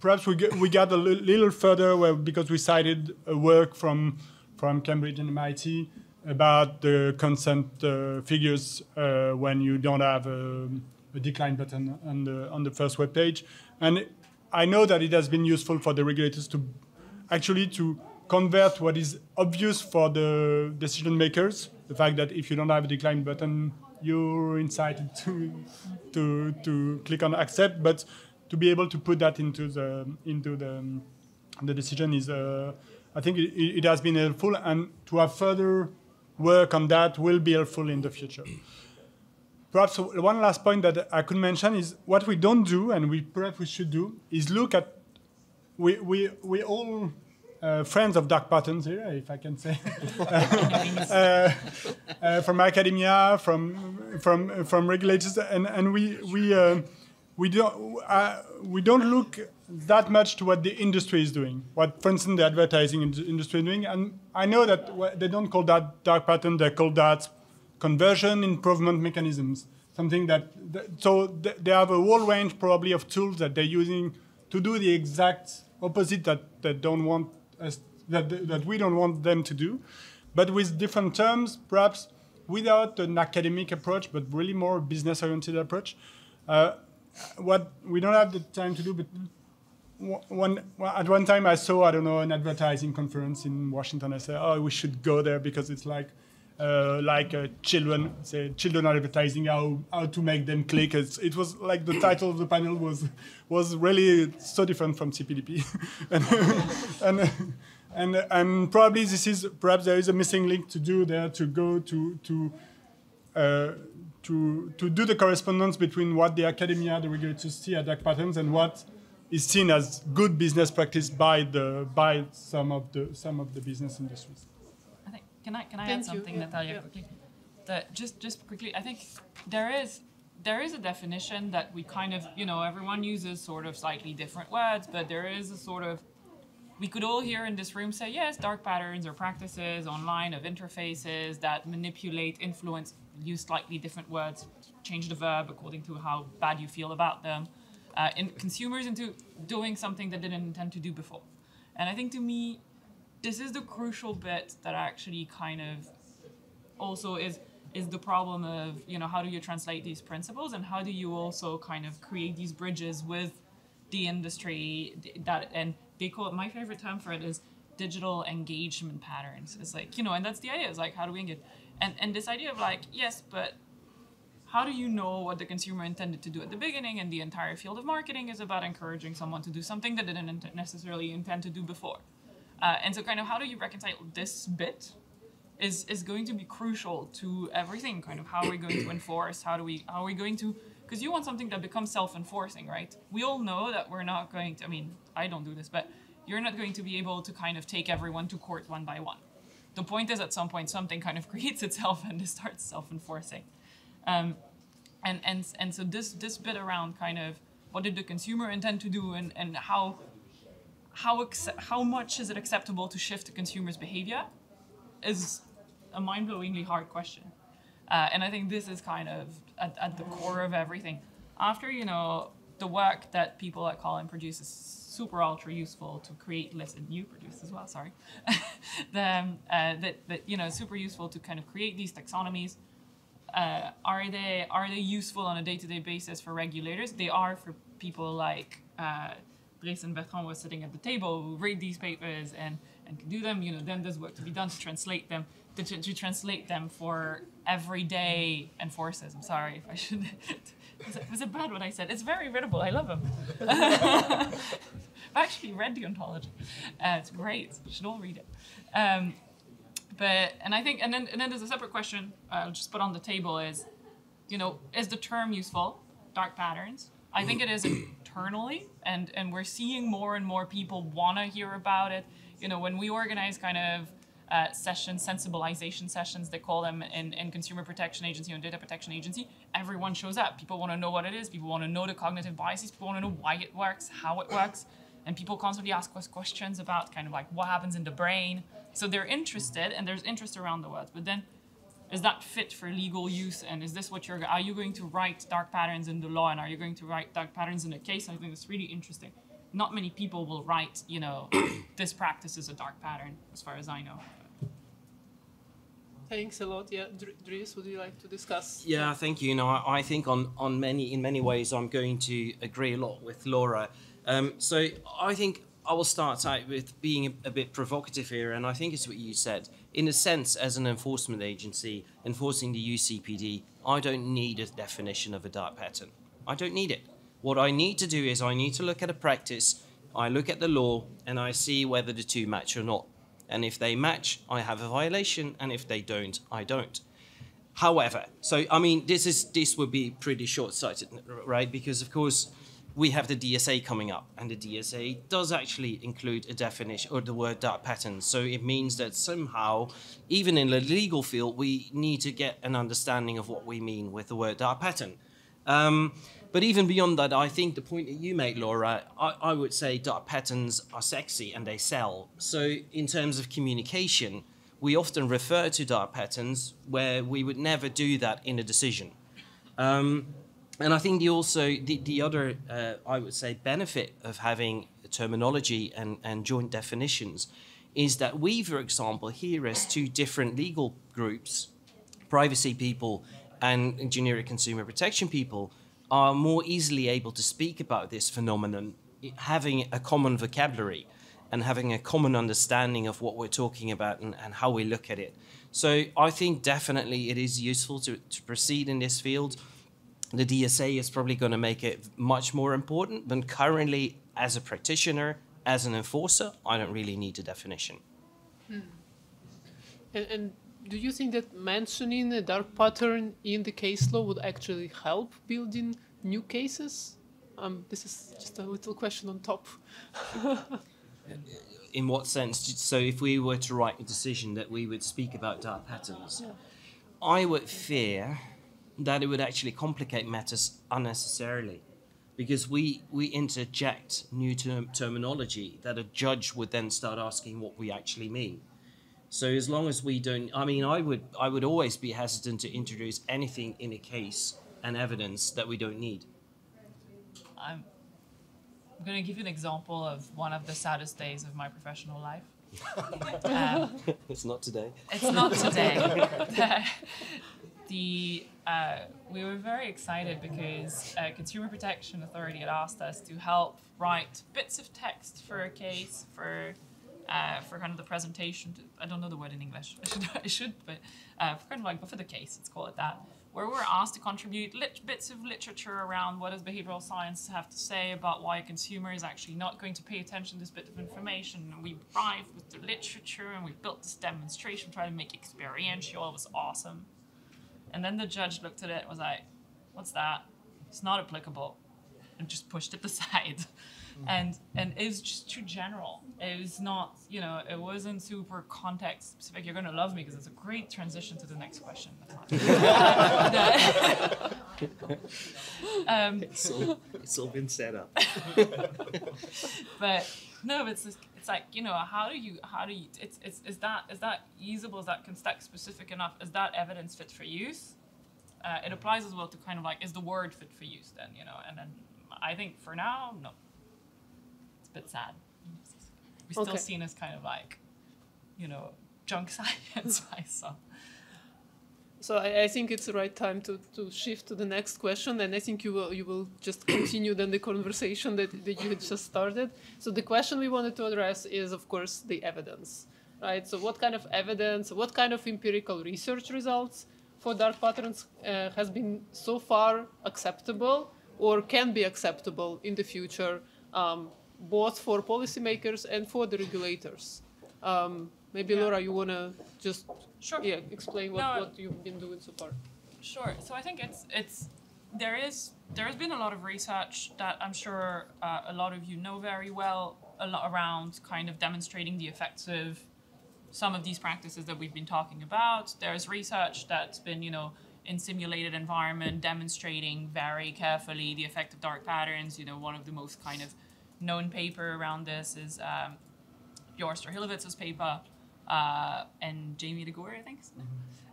perhaps we get, we got a little further where, because we cited a work from from Cambridge and MIT about the consent uh, figures uh, when you don't have a, a, decline button on the on the first web page, and I know that it has been useful for the regulators to actually to convert what is obvious for the decision makers, the fact that if you don't have a decline button, you're incited to, to, to click on accept, but to be able to put that into the, into the, the decision is, uh, I think it, it has been helpful, and to have further work on that will be helpful in the future. Perhaps one last point that I could mention is what we don't do, and we perhaps we should do, is look at we we we all uh, friends of dark patterns here, if I can say, uh, uh, from academia, from from from regulators, and and we we uh, we don't uh, we don't look that much to what the industry is doing. What, for instance, the advertising industry is doing, and I know that they don't call that dark pattern; they call that conversion improvement mechanisms. Something that, that so they have a whole range probably of tools that they're using to do the exact opposite that that don't want us that that we don't want them to do, but with different terms, perhaps without an academic approach, but really more business-oriented approach. Uh, what we don't have the time to do, but one at one time I saw I don't know an advertising conference in Washington. I said, oh, we should go there because it's like uh, like uh, children say children advertising how how to make them click. It's, it was like the title of the panel was was really so different from cpdp and, and and and probably this is perhaps there is a missing link to do there to go to to uh, to to do the correspondence between what the academia the regulators see as dark patterns and what is seen as good business practice by the by some of the some of the business industries can I can I Thank add something, you. Nataliia, yeah. quickly? That just just quickly, I think there is there is a definition that we kind of you know everyone uses sort of slightly different words, but there is a sort of we could all here in this room say yes, dark patterns or practices online of interfaces that manipulate, influence, use slightly different words, change the verb according to how bad you feel about them, uh, in consumers into doing something that they didn't intend to do before. And I think to me, this is the crucial bit that actually kind of also is is the problem of you know how do you translate these principles and how do you also kind of create these bridges with the industry that and they call it my favorite term for it is digital engagement patterns. It's like you know and that's the idea it's like how do we engage? And and this idea of like yes but how do you know what the consumer intended to do at the beginning and the entire field of marketing is about encouraging someone to do something that they didn't necessarily intend to do before uh, and so, kind of, how do you reconcile this bit is is going to be crucial to everything. Kind of how are we going to enforce? How do we how are we going to because you want something that becomes self-enforcing, right? We all know that we're not going to. I mean, I don't do this, but you're not going to be able to kind of take everyone to court one by one. The point is, at some point, something kind of creates itself and it starts self-enforcing. Um, and and and so this this bit around kind of what did the consumer intend to do and and how how how much is it acceptable to shift the consumer's behavior is a mind-blowingly hard question. Uh, and i think this is kind of at, at the core of everything. After you know the work that people at colin produce is super ultra useful to create lists and you produce as well sorry. The, um, uh, that, that you know super useful to kind of create these taxonomies. Uh, are they are they useful on a day-to-day basis for regulators? They are for people like Brice and Bertrand were sitting at the table read these papers and and can do them. You know, then there's work to be done to translate them to, to, translate them for everyday enforcers. I'm sorry if I should. was, it, was it bad what I said? It's very readable. I love them. I've actually read the ontology. Uh, it's great. You should all read it. Um, but and I think and then and then there's a separate question I'll just put on the table is, you know, is the term useful? Dark patterns. I think it is internally, and and we're seeing more and more people want to hear about it. You know, when we organize kind of uh, sessions, sensibilization sessions, they call them in, in Consumer Protection Agency and Data Protection Agency, everyone shows up. People want to know what it is. People want to know the cognitive biases. People want to know why it works, how it works. And people constantly ask us questions about kind of like what happens in the brain. So they're interested, and there's interest around the world. But then, is that fit for legal use? And is this what you're? Are you going to write dark patterns in the law, and are you going to write dark patterns in a case? I think that's really interesting. Not many people will write, you know, this practice is a dark pattern, as far as I know. Thanks a lot. Yeah, Dr- Dries, would you like to discuss? Yeah, thank you. No, I, I think on, on many in many ways I'm going to agree a lot with Laura. Um, so I think I will start out with being a, a bit provocative here, and I think it's what you said. In a sense, as an enforcement agency enforcing the UCPD, I don't need a definition of a dark pattern. I don't need it. What I need to do is I need to look at a practice, I look at the law, and I see whether the two match or not. And if they match, I have a violation, and if they don't, I don't. However, so I mean, this is this would be pretty short-sighted, right? Because of course, we have the DSA coming up, and the DSA does actually include a definition or the word dark patterns. So it means that somehow, even in the legal field, we need to get an understanding of what we mean with the word dark pattern. Um, but even beyond that, I think the point that you make, Laura, I, I would say dark patterns are sexy and they sell. So in terms of communication, we often refer to dark patterns where we would never do that in a decision. Um, and I think the also the, the other uh, I would say benefit of having terminology and, and joint definitions is that we, for example, here as two different legal groups, privacy people and generic consumer protection people, are more easily able to speak about this phenomenon, having a common vocabulary and having a common understanding of what we're talking about and, and how we look at it. So I think definitely it is useful to, to proceed in this field the DSA is probably going to make it much more important. than currently, as a practitioner, as an enforcer, I don't really need a definition. And, and do you think that mentioning a dark pattern in the case law would actually help building new cases? Um, this is just a little question on top. In what sense? So, if we were to write a decision that we would speak about dark patterns, I would fear that it would actually complicate matters unnecessarily because we, we interject new term, terminology that a judge would then start asking what we actually mean. So as long as we don't, I mean, I would I would always be hesitant to introduce anything in a case and evidence that we don't need. I'm, I'm going to give you an example of one of the saddest days of my professional life. um, it's not today. it's not today. the uh, we were very excited because uh, Consumer Protection Authority had asked us to help write bits of text for a case for uh, for kind of the presentation. I don't know the word in English. I should, I should but uh, for kind of like but for the case, let's call it that. where we're asked to contribute lit- bits of literature around what does behavioral science have to say about why a consumer is actually not going to pay attention to this bit of information. And we arrived with the literature and we built this demonstration, trying to make experiential. It was awesome. And then the judge looked at it and was like, what's that? It's not applicable. And just pushed it aside. And and it was just too general. It was not, you know, it wasn't super context specific. You're gonna love me because it's a great transition to the next question. um, It's all, it's all been set up. but no, but it's just, it's like you know how do you how do you it's it's is that is that usable is that context specific enough is that evidence fit for use? Uh, it applies as well to kind of like is the word fit for use then you know and then I think for now no, it's a bit sad. We're still Okay. seen as kind of like you know junk science by some. So I, I think it's the right time to, to shift to the next question, and I think you will you will just continue then the conversation that, that you had just started. So the question we wanted to address is, of course, the evidence, right? So what kind of evidence, what kind of empirical research results for dark patterns uh, has been so far acceptable or can be acceptable in the future, um, both for policymakers and for the regulators? Um, maybe Yeah. Laura, you wanna just Sure. yeah, explain what, No. what you've been doing so far. Sure. So I think it's it's there is there has been a lot of research that I'm sure uh, a lot of you know very well a lot around kind of demonstrating the effects of some of these practices that we've been talking about. There's research that's been you know in simulated environment demonstrating very carefully the effect of dark patterns. You know, one of the most kind of known paper around this is um, Strahilevitz's paper uh, and Jamie Luguri, I think.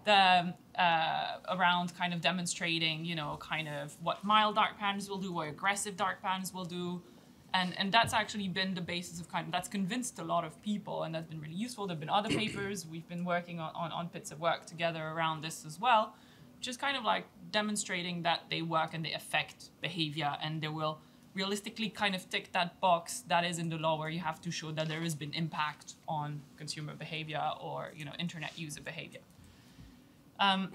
The um, uh, around kind of demonstrating, you know, kind of what mild dark patterns will do, what aggressive dark patterns will do, and and that's actually been the basis of kind of that's convinced a lot of people, and that's been really useful. There've been other papers we've been working on on, on bits of work together around this as well, just kind of like demonstrating that they work and they affect behavior, and they will realistically kind of tick that box that is in the law where you have to show that there has been impact on consumer behavior or you know internet user behavior. Um,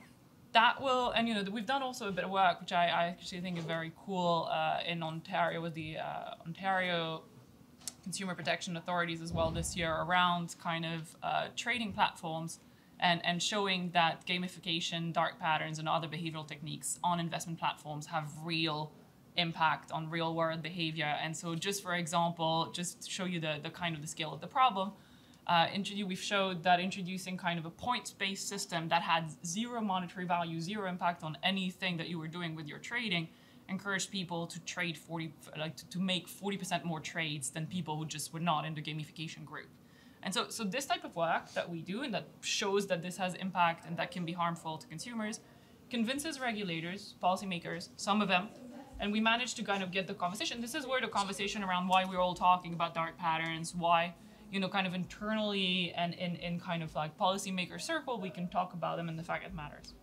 that will, and you know, we've done also a bit of work, which I, I actually think is very cool uh, in Ontario with the uh, Ontario Consumer Protection Authorities as well this year around kind of uh, trading platforms and, and showing that gamification, dark patterns, and other behavioral techniques on investment platforms have real impact on real world behavior. And so, just for example, just to show you the, the kind of the scale of the problem, uh, we've showed that introducing kind of a points-based system that had zero monetary value, zero impact on anything that you were doing with your trading, encouraged people to trade 40, like to, to make 40% more trades than people who just were not in the gamification group. And so, so this type of work that we do and that shows that this has impact and that can be harmful to consumers convinces regulators, policymakers, some of them, and we managed to kind of get the conversation. This is where the conversation around why we're all talking about dark patterns, why, you know, kind of internally and in, in kind of like policymaker circle, we can talk about them and the fact it matters.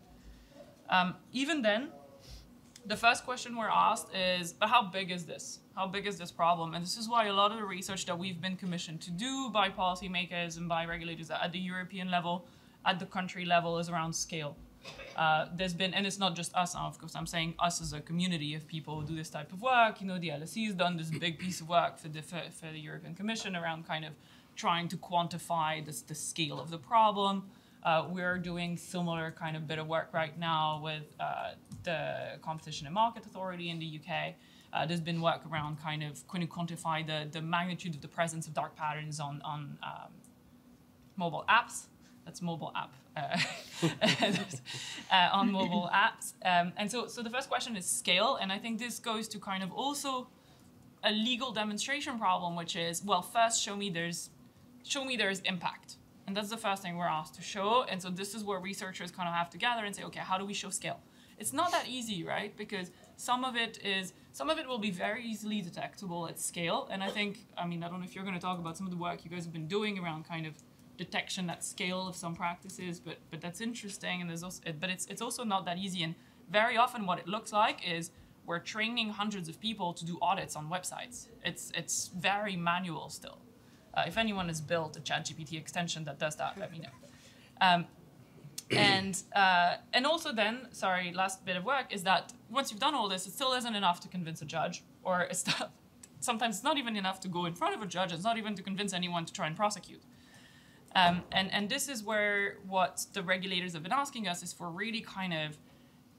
Um, even then, the first question we're asked is, but how big is this? How big is this problem? And this is why a lot of the research that we've been commissioned to do by policymakers and by regulators at the European level, at the country level, is around scale. Uh, there's been, and it's not just us, of course, I'm saying us as a community of people who do this type of work. You know, the LSE has done this big piece of work for the, for, for the European Commission around kind of trying to quantify this, the scale of the problem. Uh, we're doing similar kind of bit of work right now with uh, the Competition and Market Authority in the UK. Uh, there's been work around kind of can you quantify the, the magnitude of the presence of dark patterns on, on um, mobile apps. That's mobile app. Uh, uh, on mobile apps. Um, and so, so the first question is scale. And I think this goes to kind of also a legal demonstration problem, which is, well, first show me there's, show me there's impact. And that's the first thing we're asked to show. And so this is where researchers kind of have to gather and say, okay, how do we show scale? It's not that easy, right? Because some of it is, some of it will be very easily detectable at scale. And I think, I mean, I don't know if you're going to talk about some of the work you guys have been doing around kind of detection at scale of some practices, but but that's interesting. And there's also, but it's it's also not that easy. And very often, what it looks like is we're training hundreds of people to do audits on websites. It's it's very manual still. Uh, if anyone has built a ChatGPT extension that does that, let me know. Um, and uh, and also then, sorry, last bit of work is that once you've done all this, it still isn't enough to convince a judge, or it's not, sometimes it's not even enough to go in front of a judge. It's not even to convince anyone to try and prosecute. Um, and and this is where what the regulators have been asking us is for really kind of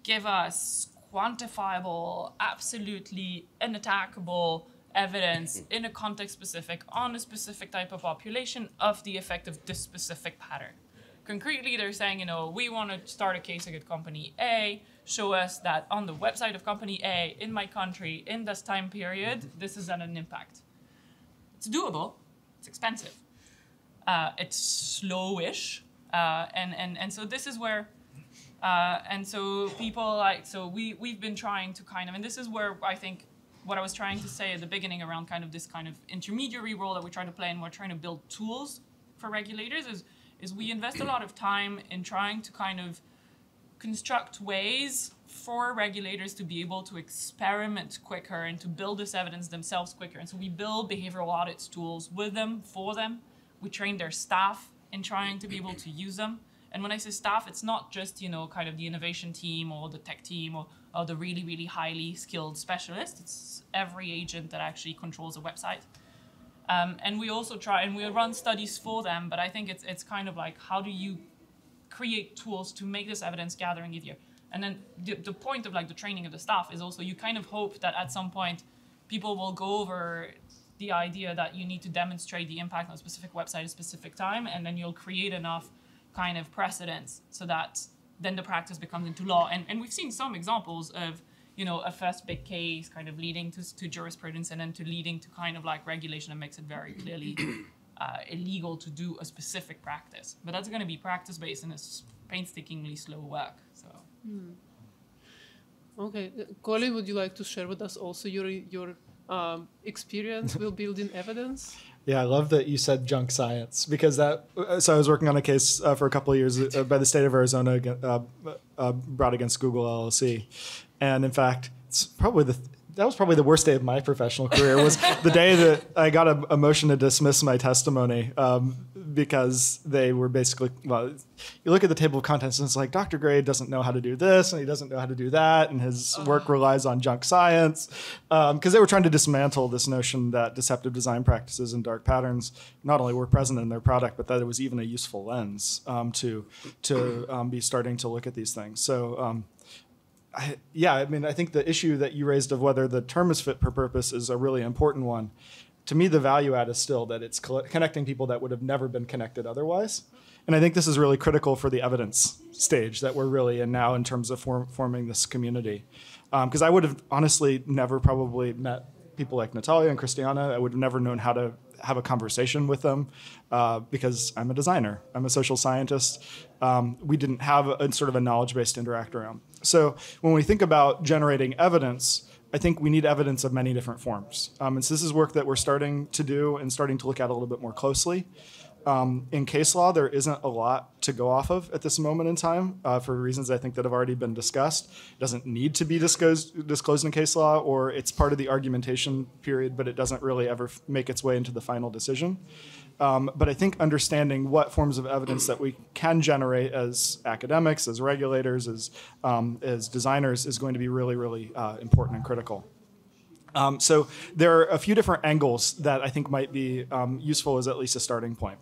give us quantifiable, absolutely unattackable evidence in a context specific on a specific type of population of the effect of this specific pattern. Concretely, they're saying, you know, we want to start a case against company A, show us that on the website of company A in my country in this time period, this is at an impact. It's doable, it's expensive, uh, it's slowish, uh, and, and, and so this is where uh, and so people like so we we've been trying to kind of and this is where I think what I was trying to say at the beginning around kind of this kind of intermediary role that we try to play and we're trying to build tools for regulators is is we invest a lot of time in trying to kind of construct ways for regulators to be able to experiment quicker and to build this evidence themselves quicker. And so we build behavioral audits tools with them, for them. We train their staff in trying to be able to use them. And when I say staff, it's not just, you know, kind of the innovation team or the tech team or, or the really, really highly skilled specialist. It's every agent that actually controls a website. Um, and we also try and we run studies for them, but I think it's it's kind of like how do you create tools to make this evidence gathering easier? And then the, the point of like the training of the staff is also you kind of hope that at some point people will go over the idea that you need to demonstrate the impact on a specific website at a specific time, and then you'll create enough kind of precedents so that then the practice becomes into law. And, and we've seen some examples of, you know, a first big case kind of leading to, to jurisprudence and then to leading to kind of like regulation that makes it very clearly uh, illegal to do a specific practice. But that's going to be practice based and it's painstakingly slow work. So. Okay, uh, Colin, would you like to share with us also your your um, experience will build in evidence? Yeah, I love that you said junk science because that. uh, So I was working on a case uh, for a couple of years uh, by the state of Arizona uh, uh, brought against Google LLC, and in fact, it's probably the that was probably the worst day of my professional career. Was the day that I got a, a motion to dismiss my testimony um, because they were basically well. You look at the table of contents and it's like Dr. Gray doesn't know how to do this and he doesn't know how to do that, and his work relies on junk science because they were trying to dismantle this notion that deceptive design practices and dark patterns not only were present in their product, but that it was even a useful lens um, to to um, be starting to look at these things. So. Um, I, yeah, I mean, I think the issue that you raised of whether the term is fit for purpose is a really important one. To me, the value add is still that it's connecting people that would have never been connected otherwise. And I think this is really critical for the evidence stage that we're really in now in terms of form, forming this community. Because I would have honestly never probably met people like Nataliia and Cristiana. I would have never known how to have a conversation with them uh, because I'm a designer, I'm a social scientist. Um, we didn't have a, a sort of a knowledge based interact around. So when we think about generating evidence, I think we need evidence of many different forms. Um, and so this is work that we're starting to do and starting to look at a little bit more closely. Um, in case law, there isn't a lot to go off of at this moment in time uh, for reasons I think that have already been discussed. It doesn't need to be disclosed, disclosed in case law, or it's part of the argumentation period, but it doesn't really ever make its way into the final decision. Um, but I think understanding what forms of evidence that we can generate as academics, as regulators, as, um, as designers is going to be really, really uh, important and critical. Um, so there are a few different angles that I think might be um, useful as at least a starting point.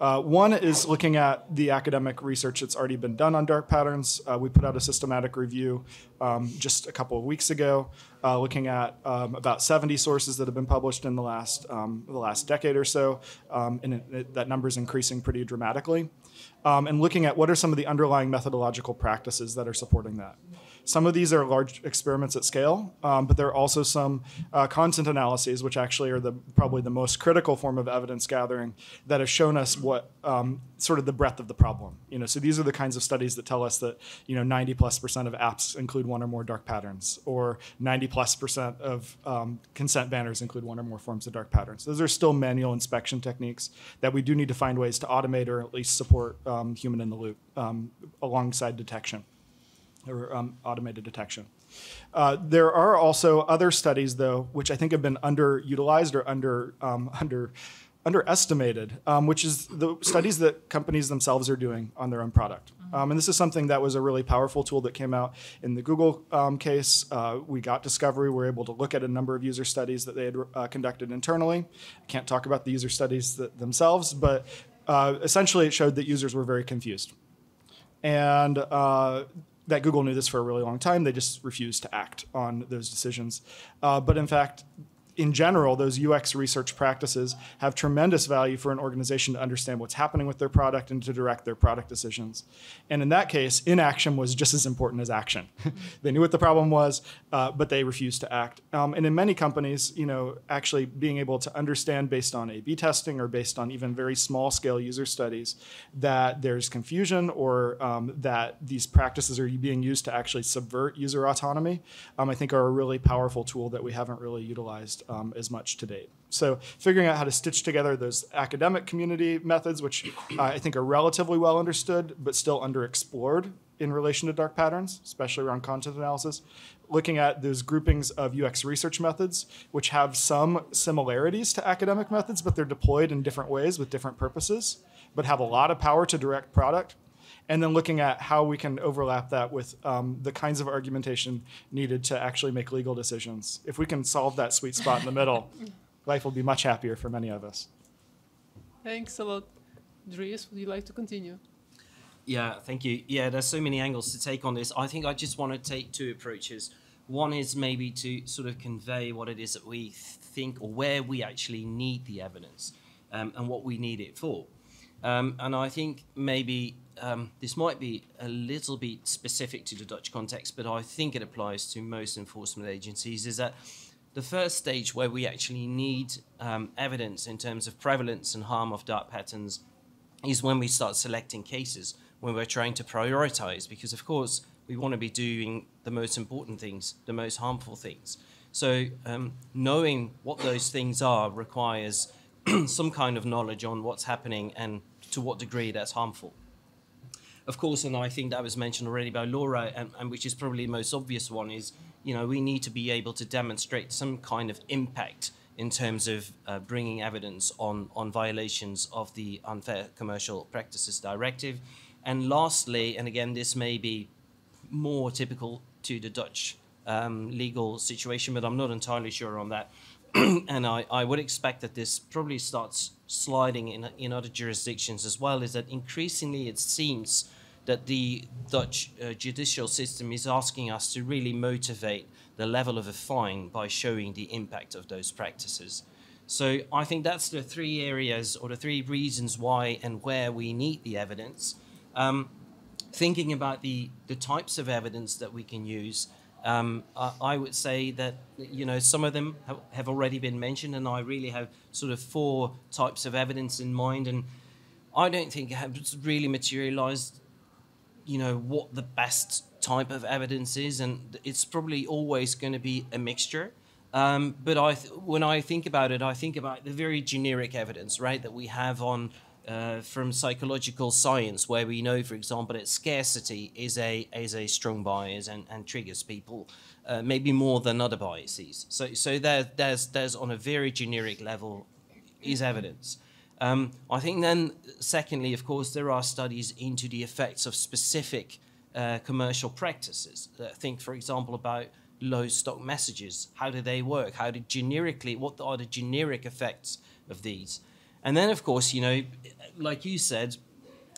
Uh, one is looking at the academic research that's already been done on dark patterns. Uh, we put out a systematic review um, just a couple of weeks ago, uh, looking at um, about 70 sources that have been published in the last um, the last decade or so, um, and it, it, that number is increasing pretty dramatically. Um, and looking at what are some of the underlying methodological practices that are supporting that. Some of these are large experiments at scale, um, but there are also some uh, content analyses, which actually are the probably the most critical form of evidence gathering that have shown us what um, sort of the breadth of the problem. You know, so these are the kinds of studies that tell us that you know 90 plus percent of apps include one or more dark patterns, or 90 plus percent of um, consent banners include one or more forms of dark patterns. Those are still manual inspection techniques that we do need to find ways to automate or at least support um, human in the loop um, alongside detection or um, automated detection. Uh, there are also other studies, though, which I think have been underutilized or under um, under underestimated, um, which is the studies that companies themselves are doing on their own product. Um, and this is something that was a really powerful tool that came out in the Google um, case. Uh, we got discovery. We were able to look at a number of user studies that they had uh, conducted internally. I can't talk about the user studies th- themselves, but uh, essentially it showed that users were very confused. And uh, that Google knew this for a really long time. They just refused to act on those decisions. Uh, but in fact, in general, those UX research practices have tremendous value for an organization to understand what's happening with their product and to direct their product decisions. And in that case, inaction was just as important as action. they knew what the problem was, uh, but they refused to act. Um, and in many companies, you know, actually being able to understand based on A/B testing or based on even very small-scale user studies that there's confusion or um, that these practices are being used to actually subvert user autonomy, um, I think are a really powerful tool that we haven't really utilized um, as much to date. So figuring out how to stitch together those academic community methods, which uh, I think are relatively well understood, but still underexplored in relation to dark patterns, especially around content analysis. Looking at those groupings of UX research methods, which have some similarities to academic methods, but they're deployed in different ways with different purposes, but have a lot of power to direct product and then looking at how we can overlap that with um, the kinds of argumentation needed to actually make legal decisions. If we can solve that sweet spot in the middle, life will be much happier for many of us. Thanks a lot. Dries, would you like to continue? Yeah, thank you. Yeah, there's so many angles to take on this. I think I just want to take two approaches. One is maybe to sort of convey what it is that we think or where we actually need the evidence um, and what we need it for. Um, and I think maybe um, this might be a little bit specific to the Dutch context, but I think it applies to most enforcement agencies. Is that the first stage where we actually need um, evidence in terms of prevalence and harm of dark patterns is when we start selecting cases, when we're trying to prioritize, because of course we want to be doing the most important things, the most harmful things. So um, knowing what those things are requires some kind of knowledge on what's happening and to what degree that's harmful. Of course, and I think that was mentioned already by Laura, and, and which is probably the most obvious one, is you know we need to be able to demonstrate some kind of impact in terms of uh, bringing evidence on on violations of the Unfair Commercial Practices Directive. And lastly, and again, this may be more typical to the Dutch um, legal situation, but I'm not entirely sure on that. and I, I would expect that this probably starts sliding in, in other jurisdictions as well, is that increasingly it seems that the Dutch uh, judicial system is asking us to really motivate the level of a fine by showing the impact of those practices. So I think that's the three areas or the three reasons why and where we need the evidence. Um, thinking about the, the types of evidence that we can use, um, I, I, would say that you know some of them have, have, already been mentioned, and I really have sort of four types of evidence in mind, and I don't think it has really materialized. You know what the best type of evidence is, and it's probably always going to be a mixture. Um, but I, when I think about it, I think about the very generic evidence, right, that we have on uh, from psychological science, where we know, for example, that scarcity is a is a strong bias and, and triggers people, uh, maybe more than other biases. So so there there's there's on a very generic level is evidence. Um, I think then, secondly, of course, there are studies into the effects of specific uh, commercial practices. Think, for example, about low stock messages. How do they work? How do generically? What are the generic effects of these? And then, of course, you know, like you said,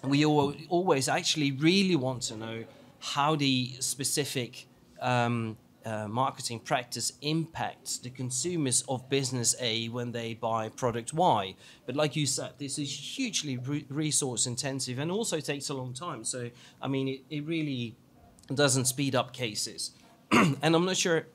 we all, always actually really want to know how the specific um, uh, marketing practice impacts the consumers of business A when they buy product Y. But like you said, this is hugely re- resource intensive and also takes a long time. So, I mean, it, it really doesn't speed up cases. and I'm not sure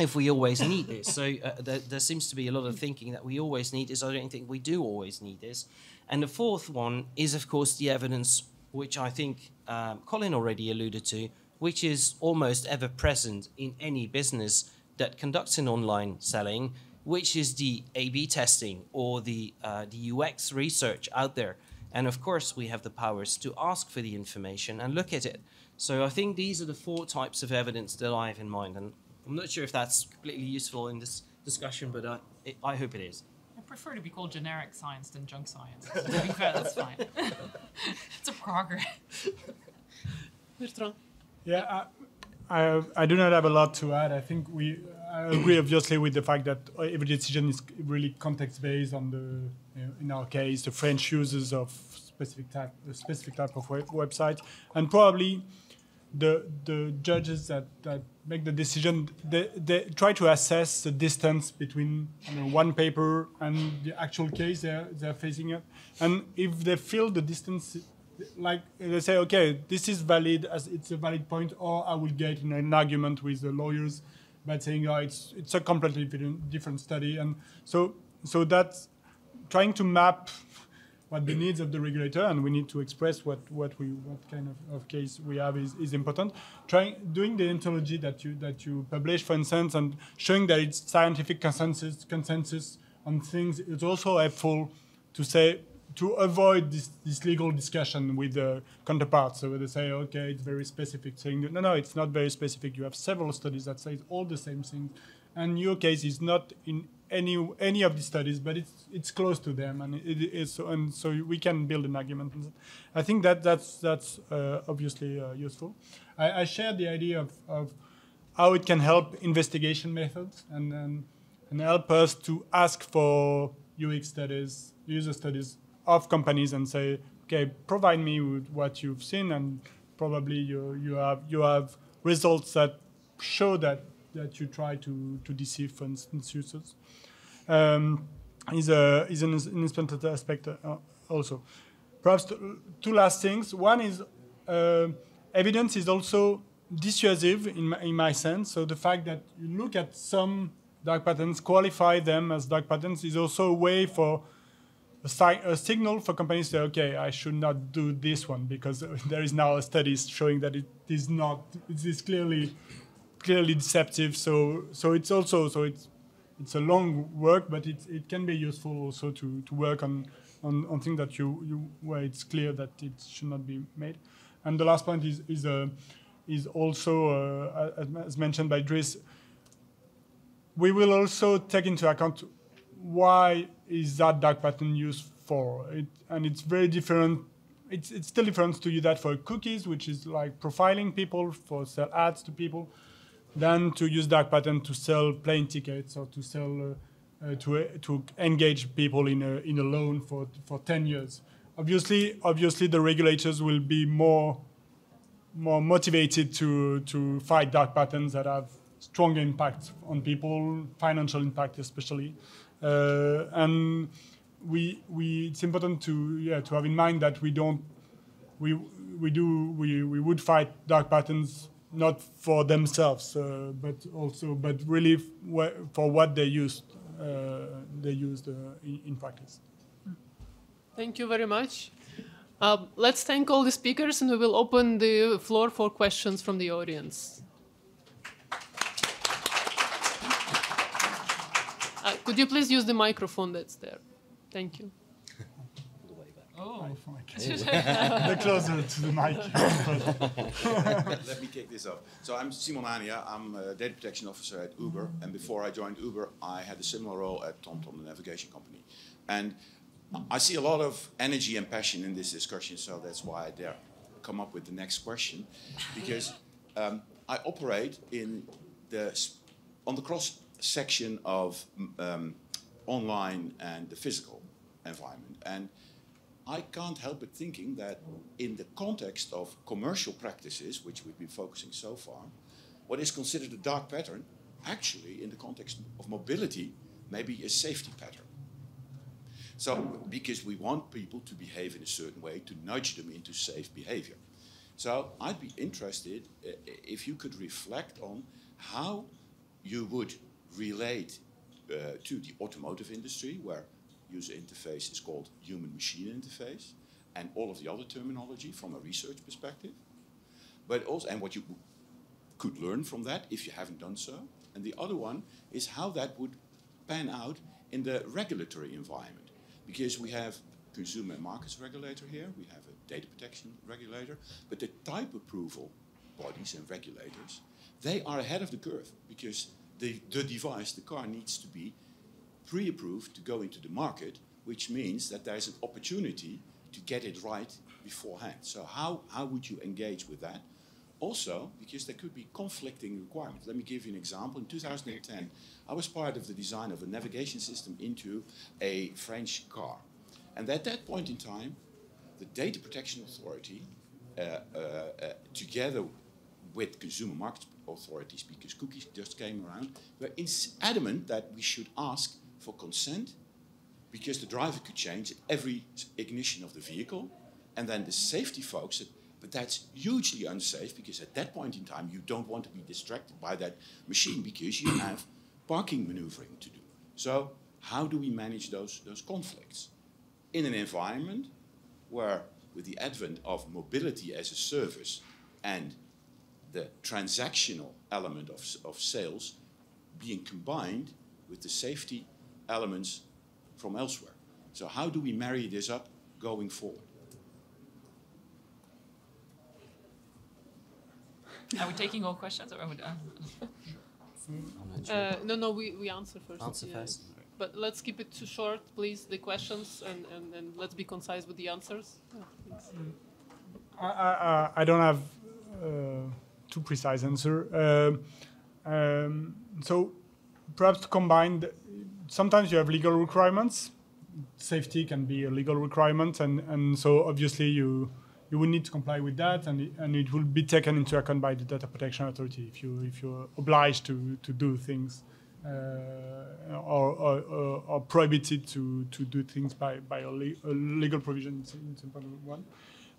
if we always need this. So uh, there, there, seems to be a lot of thinking that we always need this. I don't think we do always need this. And the fourth one is, of course, the evidence, which I think um, Colin already alluded to, which is almost ever present in any business that conducts an online selling, which is the A/B testing or the uh, the UX research out there. And of course, we have the powers to ask for the information and look at it. So I think these are the four types of evidence that I have in mind, and I'm not sure if that's completely useful in this discussion, but uh, it, I hope it is. I prefer to be called generic science than junk science. to be fair, that's fine. it's a progress. Bertrand. Yeah, I, I, I do not have a lot to add. I think we I agree obviously with the fact that every decision is really context based on the, you know, in our case, the French users of specific type, a specific type of web, website, and probably the the judges that, that make the decision they, they try to assess the distance between you know, one paper and the actual case they're they're facing it, and if they feel the distance like they say, okay, this is valid as it's a valid point, or I will get in an argument with the lawyers by saying, oh, it's it's a completely different, study, and so so that's trying to map what the needs of the regulator and we need to express what, what we what kind of, of case we have is, is important. Trying doing the ontology that you that you publish, for instance, and showing that it's scientific consensus consensus on things is also helpful to say to avoid this, this legal discussion with the counterparts. So they say, okay, it's very specific, saying no, no, it's not very specific. You have several studies that say all the same thing, and your case is not in any any of the studies, but it's it's close to them, and it is and so we can build an argument. I think that that's that's uh, obviously uh, useful. I, I, share the idea of, of how it can help investigation methods and, and and help us to ask for UX studies, user studies of companies, and say, okay, provide me with what you've seen, and probably you you have you have results that show that that you try to to deceive, for instance, users um, is, a, is an, an important aspect uh, also. Perhaps two last things. One is uh, evidence is also dissuasive in my, in my sense. So the fact that you look at some dark patterns, qualify them as dark patterns is also a way for a, si a, signal for companies to say, okay, I should not do this one because there is now a study showing that it is not, it is clearly, clearly deceptive. So, so it's also, so it's it's a long work, but it, it can be useful also to, to work on, on, on things that you, you where it's clear that it should not be made. And the last point is is, uh, is also uh, as mentioned by Dries. We will also take into account why is that dark pattern used for, it, and it's very different. It's it's still different to use that for cookies, which is like profiling people for sell ads to people than to use dark pattern to sell plane tickets or to sell uh, uh, to uh, to engage people in a in a loan for for 10 years. Obviously, obviously the regulators will be more more motivated to to fight dark patterns that have strong impact on people, financial impact especially, uh, and we we it's important to yeah to have in mind that we don't we we do we we would fight dark patterns not for themselves, uh, but also, but really for what they used, uh, they used uh, in, in, practice. Thank you very much. Um, let's thank all the speakers, and we will open the floor for questions from the audience. Uh, could you please use the microphone that's there? Thank you. Oh, the closer to the mic. Let me kick this off. So I'm Simon Ania. I'm a data protection officer at Uber. And before I joined Uber, I had a similar role at TomTom, the navigation company. And I see a lot of energy and passion in this discussion, so that's why I dare come up with the next question. Because um, I operate in the, on the cross section of um, online and the physical environment. And I can't help but thinking that in the context of commercial practices, which we've been focusing so far, what is considered a dark pattern, actually in the context of mobility, may be a safety pattern. So, because we want people to behave in a certain way to nudge them into safe behavior. So, I'd be interested uh, if you could reflect on how you would relate uh, to the automotive industry, where user interface is called human machine interface, and all of the other terminology from a research perspective. But also, and what you could learn from that if you haven't done so. And the other one is how that would pan out in the regulatory environment. Because we have consumer markets regulator here, we have a data protection regulator, but the type approval bodies and regulators, they are ahead of the curve because the, the device, the car needs to be pre-approved to go into the market, which means that there's an opportunity to get it right beforehand. So how, how would you engage with that? also because there could be conflicting requirements. Let me give you an example. In 2010, I was part of the design of a navigation system into a French car. And at that point in time, the Data Protection Authority, uh, uh, uh, together with consumer market authorities, because cookies just came around, were adamant that we should ask for consent because the driver could change at every ignition of the vehicle. And then the safety folks said, but that's hugely unsafe because at that point in time, you don't want to be distracted by that machine because you have parking maneuvering to do. So how do we manage those, those conflicts? In an environment where with the advent of mobility as a service and the transactional element of, of sales being combined with the safety elements from elsewhere. So how do we marry this up going forward? Are we taking all questions, or are we? Uh, Uh, no, no, we, we answer first. Answer yeah. first. But let's keep it too short, please, the questions, and, and, and let's be concise with the answers. Yeah. I, I, I don't have uh, too precise answer. Um, um, so perhaps to combine, the, sometimes you have legal requirements. Safety can be a legal requirement, and, and so obviously you you will need to comply with that, and it, and it will be taken into account by the data protection authority if you if you're obliged to to do things. Uh, or, or, or, prohibited to, to do things by, by a, le- a legal provision. It's one.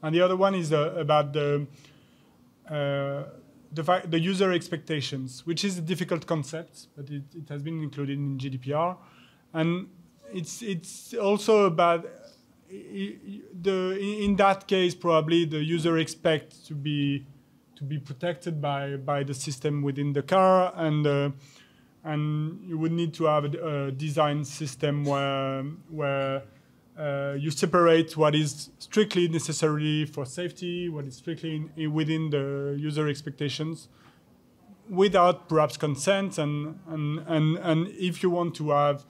And the other one is uh, about the, uh, the, the user expectations, which is a difficult concept, but it, it has been included in GDPR. And it's, it's also about the, in that case, probably the user expects to be, to be protected by, by the system within the car and uh, and you would need to have a, a design system where where uh, you separate what is strictly necessary for safety, what is strictly in, in within the user expectations, without perhaps consent, and and and, and if you want to have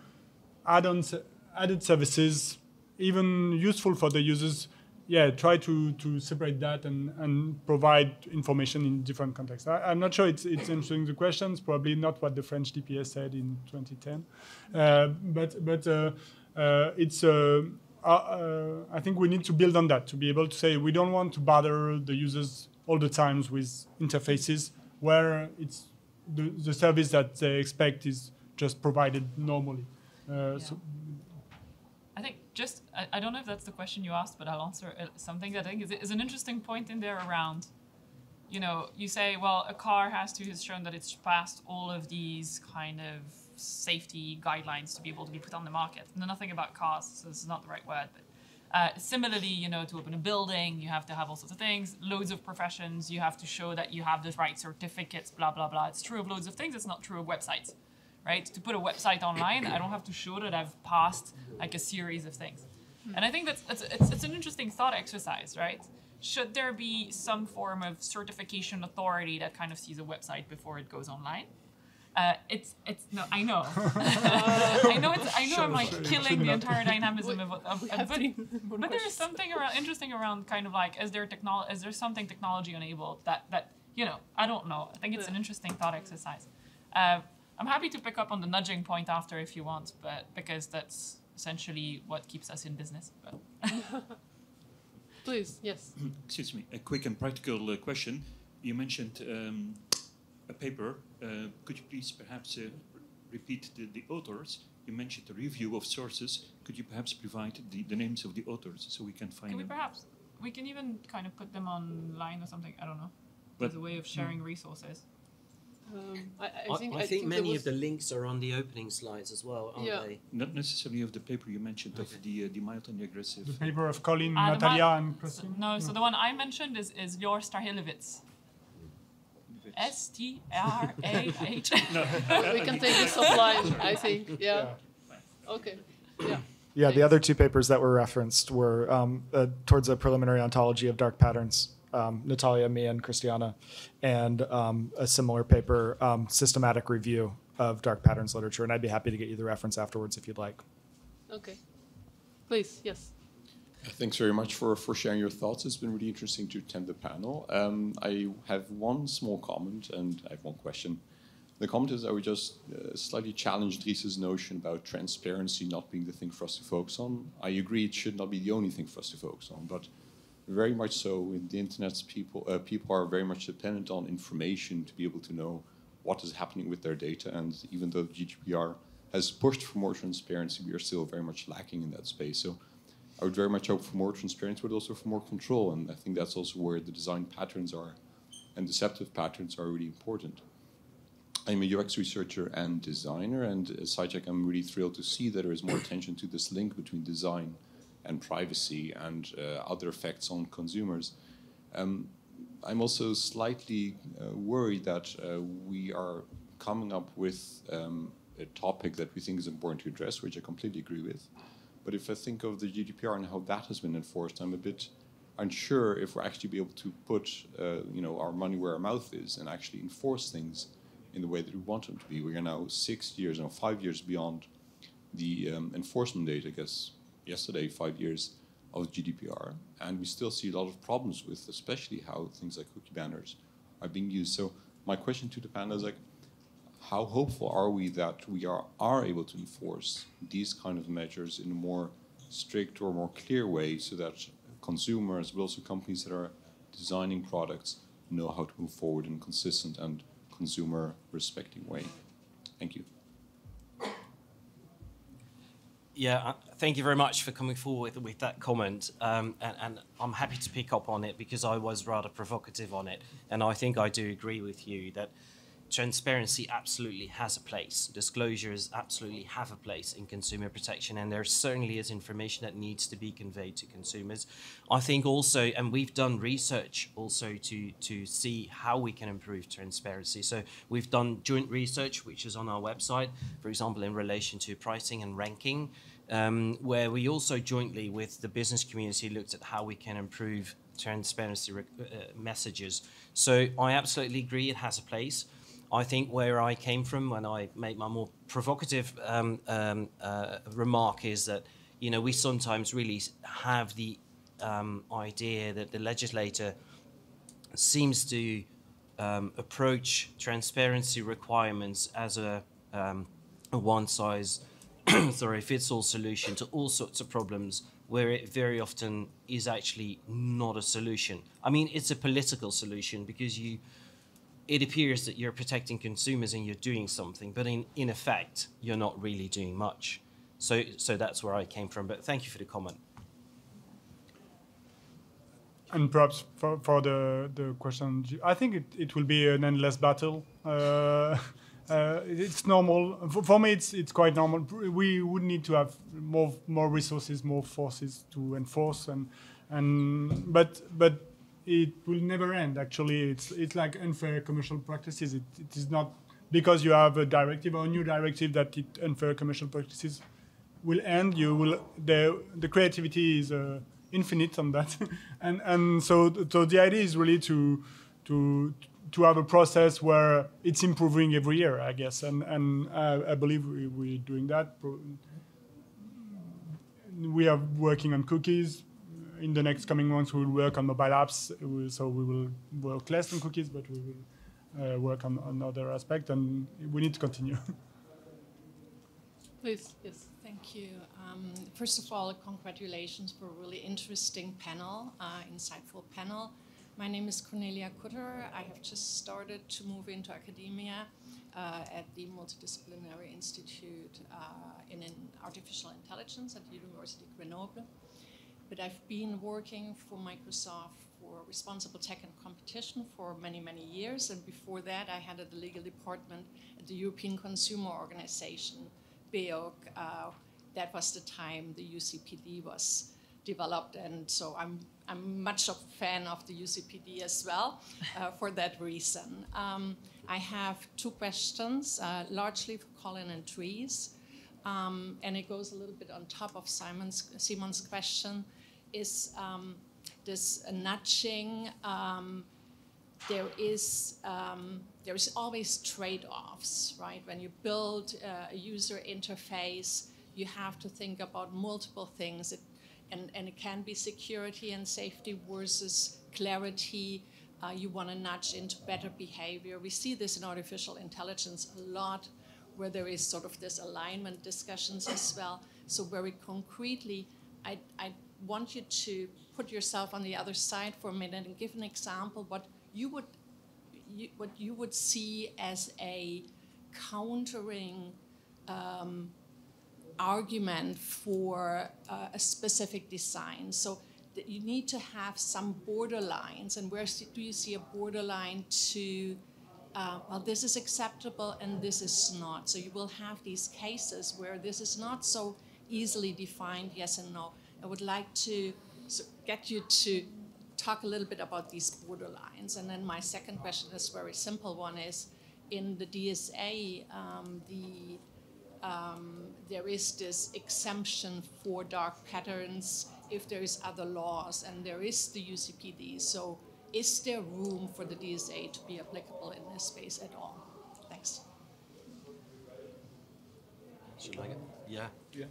add-ons, added services, even useful for the users, yeah, try to, to separate that and, and provide information in different contexts. I, am not sure it's, it's answering the questions, probably not what the French DPS said in 2010. Uh, but but uh, it's, uh, uh, I think we need to build on that to be able to say we don't want to bother the users all the times with interfaces where it's the, the service that they expect is just provided normally. Uh, So I think just I, I don't know if that's the question you asked, but I'll answer something that I think is, is an interesting point in there around. You know, you say, well, a car has to has shown that it's passed all of these kind of safety guidelines to be able to be put on the market. Nothing about cars, so this is not the right word, but uh, similarly, you know, to open a building, you have to have all sorts of things. Loads of professions, you have to show that you have the right certificates, blah blah blah. It's true of loads of things. It's not true of websites, right? To put a website online, I don't have to show that I've passed like a series of things. And I think that's it's, it's, it's an interesting thought exercise, right? Should there be some form of certification authority that kind of sees a website before it goes online? Uh, it's it's no, I know, I know it's I know I'm like killing the entire dynamism of, of, of but, but there is something around interesting around kind of like is there technol is there something technology enabled that that you know I don't know I think it's an interesting thought exercise. Uh, I'm happy to pick up on the nudging point after if you want, but because that's essentially what keeps us in business. But Please, yes. Excuse me, a quick and practical uh, question. You mentioned um, a paper. Uh, could you please perhaps uh, repeat the, the authors? You mentioned a review of sources. Could you perhaps provide the, the names of the authors so we can find can we them? perhaps we can even kind of put them online or something? I don't know. But- As a way of sharing resources. Um, I, I I, think, I think there many of the links are on the opening slides as well, aren't Yeah. they? Not necessarily of the paper you mentioned, of the, uh, the mild and the aggressive. the paper of Colin, the Nataliia, one- and So, Christine. no, so the one I mentioned is is Jor Strahilevitz. S T R A H. we can take this offline, I think. Yeah. Okay. Yeah. Yeah, the other two papers that were referenced were um, uh, towards a preliminary ontology of dark patterns, um, Nataliia, me, and Cristiana, and um, a similar paper, um, systematic review of dark patterns literature. And I'd be happy to get you the reference afterwards if you'd like. Okay. Please, yes. Thanks very much for, for sharing your thoughts. It's been really interesting to attend the panel. Um, I have one small comment and I have one question. The comment is I would just uh, slightly challenge Dries's notion about transparency not being the thing for us to focus on. I agree it should not be the only thing for us to focus on, but very much so in the internet, people, uh, people are very much dependent on information to be able to know what is happening with their data. And even though GDPR has pushed for more transparency, we are still very much lacking in that space. So I would very much hope for more transparency, but also for more control. And I think that's also where the design patterns are and deceptive patterns are really important. I'm a UX researcher and designer, and at SciTech, I'm really thrilled to see that there is more attention to this link between design and privacy and uh, other effects on consumers. Um, I'm also slightly uh, worried that uh, we are coming up with um, a topic that we think is important to address, which I completely agree with. But if I think of the GDPR and how that has been enforced, I'm a bit unsure if we're actually be able to put uh, you know our money where our mouth is and actually enforce things in the way that we want them to be. We are now six years, no, five years beyond the um, enforcement date. I guess yesterday, five years of GDPR, and we still see a lot of problems with, especially how things like cookie banners are being used. So my question to the panel is like, how hopeful are we that we are, are able to enforce these kind of measures in a more strict or more clear way so that consumers, but also companies that are designing products know how to move forward in a consistent and consumer respecting way? Thank you. Yeah, uh, thank you very much for coming forward with, with that comment. Um, and, and, I'm happy to pick up on it because I was rather provocative on it. And I think I do agree with you that transparency absolutely has a place. Disclosures absolutely have a place in consumer protection, and there certainly is information that needs to be conveyed to consumers. I think also, and we've done research also to to see how we can improve transparency. So we've done joint research, which is on our website, for example, in relation to pricing and ranking. Um, where we also jointly with the business community looked at how we can improve transparency uh, messages. So I absolutely agree it has a place. I think where I came from when I made my more provocative um, um, uh, remark is that you know we sometimes really have the um, idea that the legislator seems to um, approach transparency requirements as a, um, a one size sorry fits all solution to all sorts of problems where it very often is actually not a solution. I mean, it's a political solution because you it appears that you're protecting consumers and you're doing something, but in, in effect, you're not really doing much. So, so that's where I came from. But thank you for the comment. And perhaps for, for the, the question, I think it, it will be an endless battle. Uh, uh, it's normal. For, for, me, it's, it's quite normal. We would need to have more, more resources, more forces to enforce. And, and, but, but it will never end. Actually, it's it's like unfair commercial practices. It, it is not because you have a directive or a new directive that it, unfair commercial practices will end. You will the the creativity is uh, infinite on that, and and so so the idea is really to to to have a process where it's improving every year, I guess, and and I, I believe we, we're doing that. We are working on cookies in the next coming months, we will work on mobile apps. So we will work less on cookies, but we will uh, work on, on other aspects, and we need to continue. Please, yes. Thank you. Um, first of all, congratulations for a really interesting panel, uh, insightful panel. My name is Cornelia Kutterer. I have just started to move into academia uh, at the Multidisciplinary Institute uh, in, in Artificial Intelligence at the University of Grenoble but I've been working for Microsoft for responsible tech and competition for many, many years. And before that, I headed the legal department at the European Consumer Organization, BEUC. Uh, that was the time the UCPD was developed, and so I'm I'm much of a fan of the UCPD as well uh, for that reason. Um, I have two questions, uh, largely for Colin and Dries, um, and it goes a little bit on top of Simon's Simon's question is um, this nudging. Um, there is um, there is always trade-offs, right? When you build uh, a user interface, you have to think about multiple things. It, and, and it can be security and safety versus clarity. Uh, you want to nudge into better behavior. We see this in artificial intelligence a lot, where there is sort of this alignment discussions as well. So very concretely, I, I want you to put yourself on the other side for a minute and give an example what you would you, what you would see as a countering um, argument for uh, a specific design. So you need to have some borderlines, and where do you see a borderline to? Uh, well, this is acceptable and this is not. So you will have these cases where this is not so easily defined, yes and no. I would like to get you to talk a little bit about these borderlines. And then my second question is a very simple one is in the DSA, um, the um, there is this exemption for dark patterns if there is other laws, and there is the UCPD. So, is there room for the DSA to be applicable in this space at all? Thanks. Should I go? Yeah. Yeah.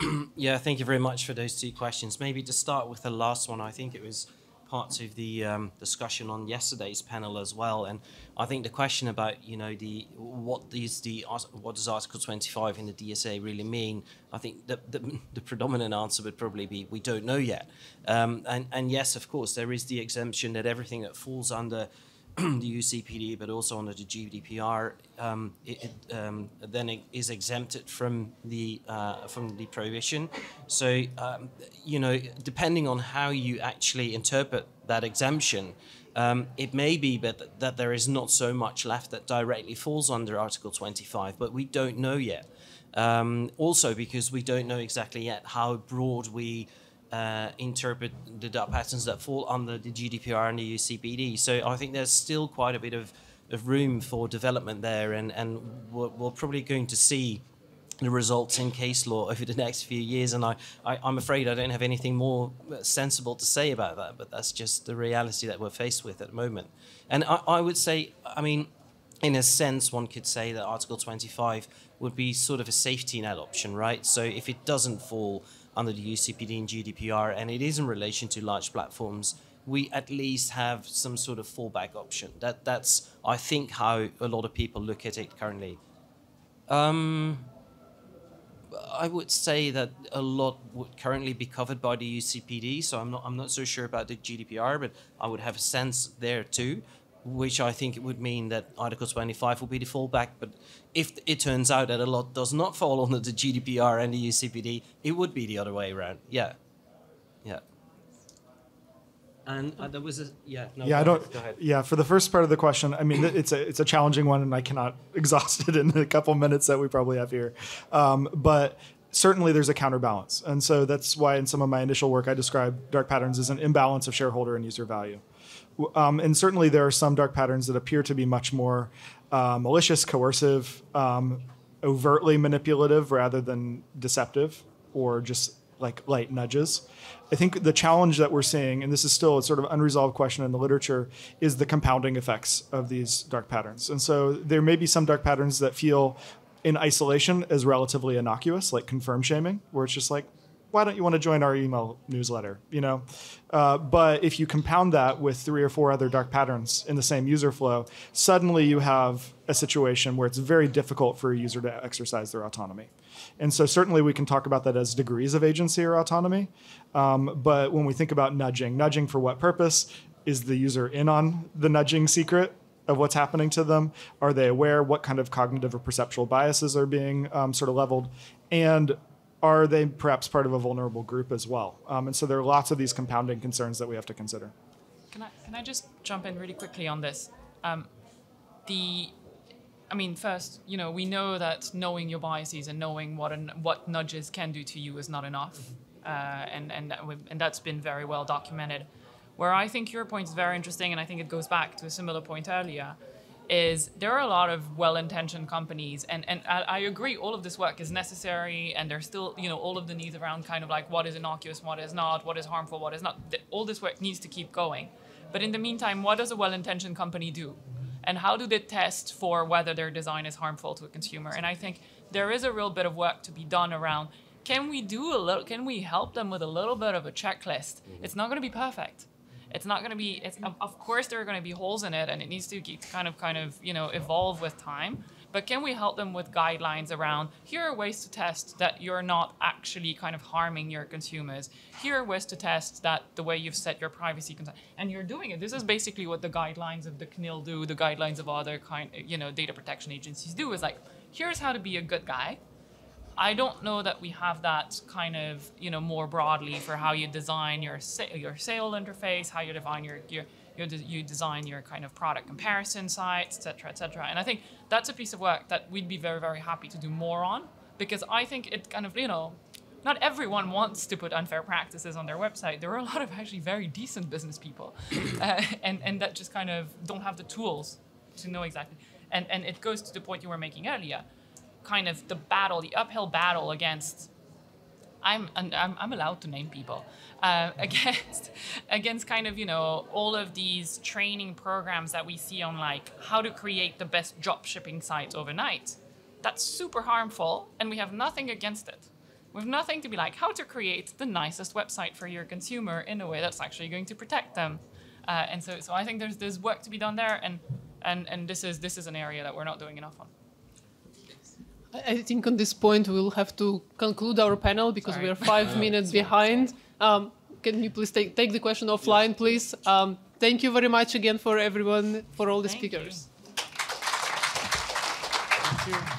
yeah, thank you very much for those two questions. Maybe to start with the last one, I think it was parts of the um, discussion on yesterday's panel as well. And I think the question about you know the what is the what does Article 25 in the DSA really mean? I think the, the, the predominant answer would probably be we don't know yet. Um, and and yes, of course, there is the exemption that everything that falls under the UCPD, but also under the GDPR, um, it, it, um, then it is exempted from the uh, from the prohibition. So um, you know, depending on how you actually interpret that exemption, um, it may be that that there is not so much left that directly falls under Article 25, but we don't know yet. Um, also, because we don't know exactly yet how broad we uh, interpret the dark patterns that fall under the GDPR and the UCPD. So I think there's still quite a bit of, of room for development there, and, and we're, we're probably going to see the results in case law over the next few years. And I, I, am afraid I don't have anything more sensible to say about that, but that's just the reality that we're faced with at the moment. And I, I would say, I mean, in a sense, one could say that Article 25 would be sort of a safety net option, right? So if it doesn't fall under the UCPD and GDPR, and it is in relation to large platforms, we at least have some sort of fallback option. That that's I think how a lot of people look at it currently. Um, I would say that a lot would currently be covered by the UCPD, so I'm not I'm not so sure about the GDPR, but I would have a sense there too which I think it would mean that Article 25 will be the fallback. But if it turns out that a lot does not fall under the GDPR and the UCPD, it would be the other way around. Yeah. Yeah. And uh, there was a yeah. No, yeah, I don't. Yeah, for the first part of the question, I mean, it's a it's a challenging one, and I cannot exhaust it in a couple minutes that we probably have here. Um, but certainly there's a counterbalance, and so that's why in some of my initial work I describe dark patterns as an imbalance of shareholder and user value. Um, and certainly there are some dark patterns that appear to be much more uh, malicious, coercive, um, overtly manipulative rather than deceptive or just like light nudges. I think the challenge that we're seeing, and this is still a sort of unresolved question in the literature, is the compounding effects of these dark patterns. And so there may be some dark patterns that feel in isolation as relatively innocuous, like confirm shaming, where it's just like, why don't you want to join our email newsletter? You know, uh, but if you compound that with three or four other dark patterns in the same user flow, suddenly you have a situation where it's very difficult for a user to exercise their autonomy. And so certainly we can talk about that as degrees of agency or autonomy. Um, but when we think about nudging, nudging for what purpose? Is the user in on the nudging secret? of what's happening to them? Are they aware? What kind of cognitive or perceptual biases are being um, sort of leveled? And are they perhaps part of a vulnerable group as well? Um, and so there are lots of these compounding concerns that we have to consider. Can I, can I just jump in really quickly on this? Um, the, I mean, first, you know, we know that knowing your biases and knowing what an, what nudges can do to you is not enough, uh, and and and that's been very well documented. Where I think your point is very interesting, and I think it goes back to a similar point earlier, is there are a lot of well-intentioned companies and, and I, I, agree all of this work is necessary and there's still you know all of the needs around kind of like what is innocuous what is not what is harmful what is not all this work needs to keep going but in the meantime what does a well-intentioned company do and how do they test for whether their design is harmful to a consumer and i think there is a real bit of work to be done around can we do a little? Can we help them with a little bit of a checklist? Mm-hmm. It's not going to be perfect. It's not going to be. It's of, course there are going to be holes in it, and it needs to kind of kind of you know evolve with time. But can we help them with guidelines around here are ways to test that you're not actually kind of harming your consumers? Here are ways to test that the way you've set your privacy consent and you're doing it. This is basically what the guidelines of the CNIL do, the guidelines of other kind you know data protection agencies do is like here's how to be a good guy. I don't know that we have that kind of you know more broadly for how you design your sa- your sale interface, how you define your your you, de- you design your kind of product comparison sites, et cetera, et cetera. And I think that's a piece of work that we'd be very, very happy to do more on because I think it kind of, you know, not everyone wants to put unfair practices on their website. There are a lot of actually very decent business people uh, and, and that just kind of don't have the tools to know exactly. And, and it goes to the point you were making earlier, kind of the battle, the uphill battle against I'm, I'm, I'm allowed to name people uh, against against kind of you know all of these training programs that we see on like how to create the best drop shipping site overnight. That's super harmful, and we have nothing against it. We have nothing to be like how to create the nicest website for your consumer in a way that's actually going to protect them. Uh, and so, so I think there's there's work to be done there, and and and this is this is an area that we're not doing enough on. I think on this point we'll have to conclude our panel because Sorry. we are five minutes behind. Um, can you please take, take the question offline, please? Um, thank you very much again for everyone, for all the Thank you. speakers. Thank you.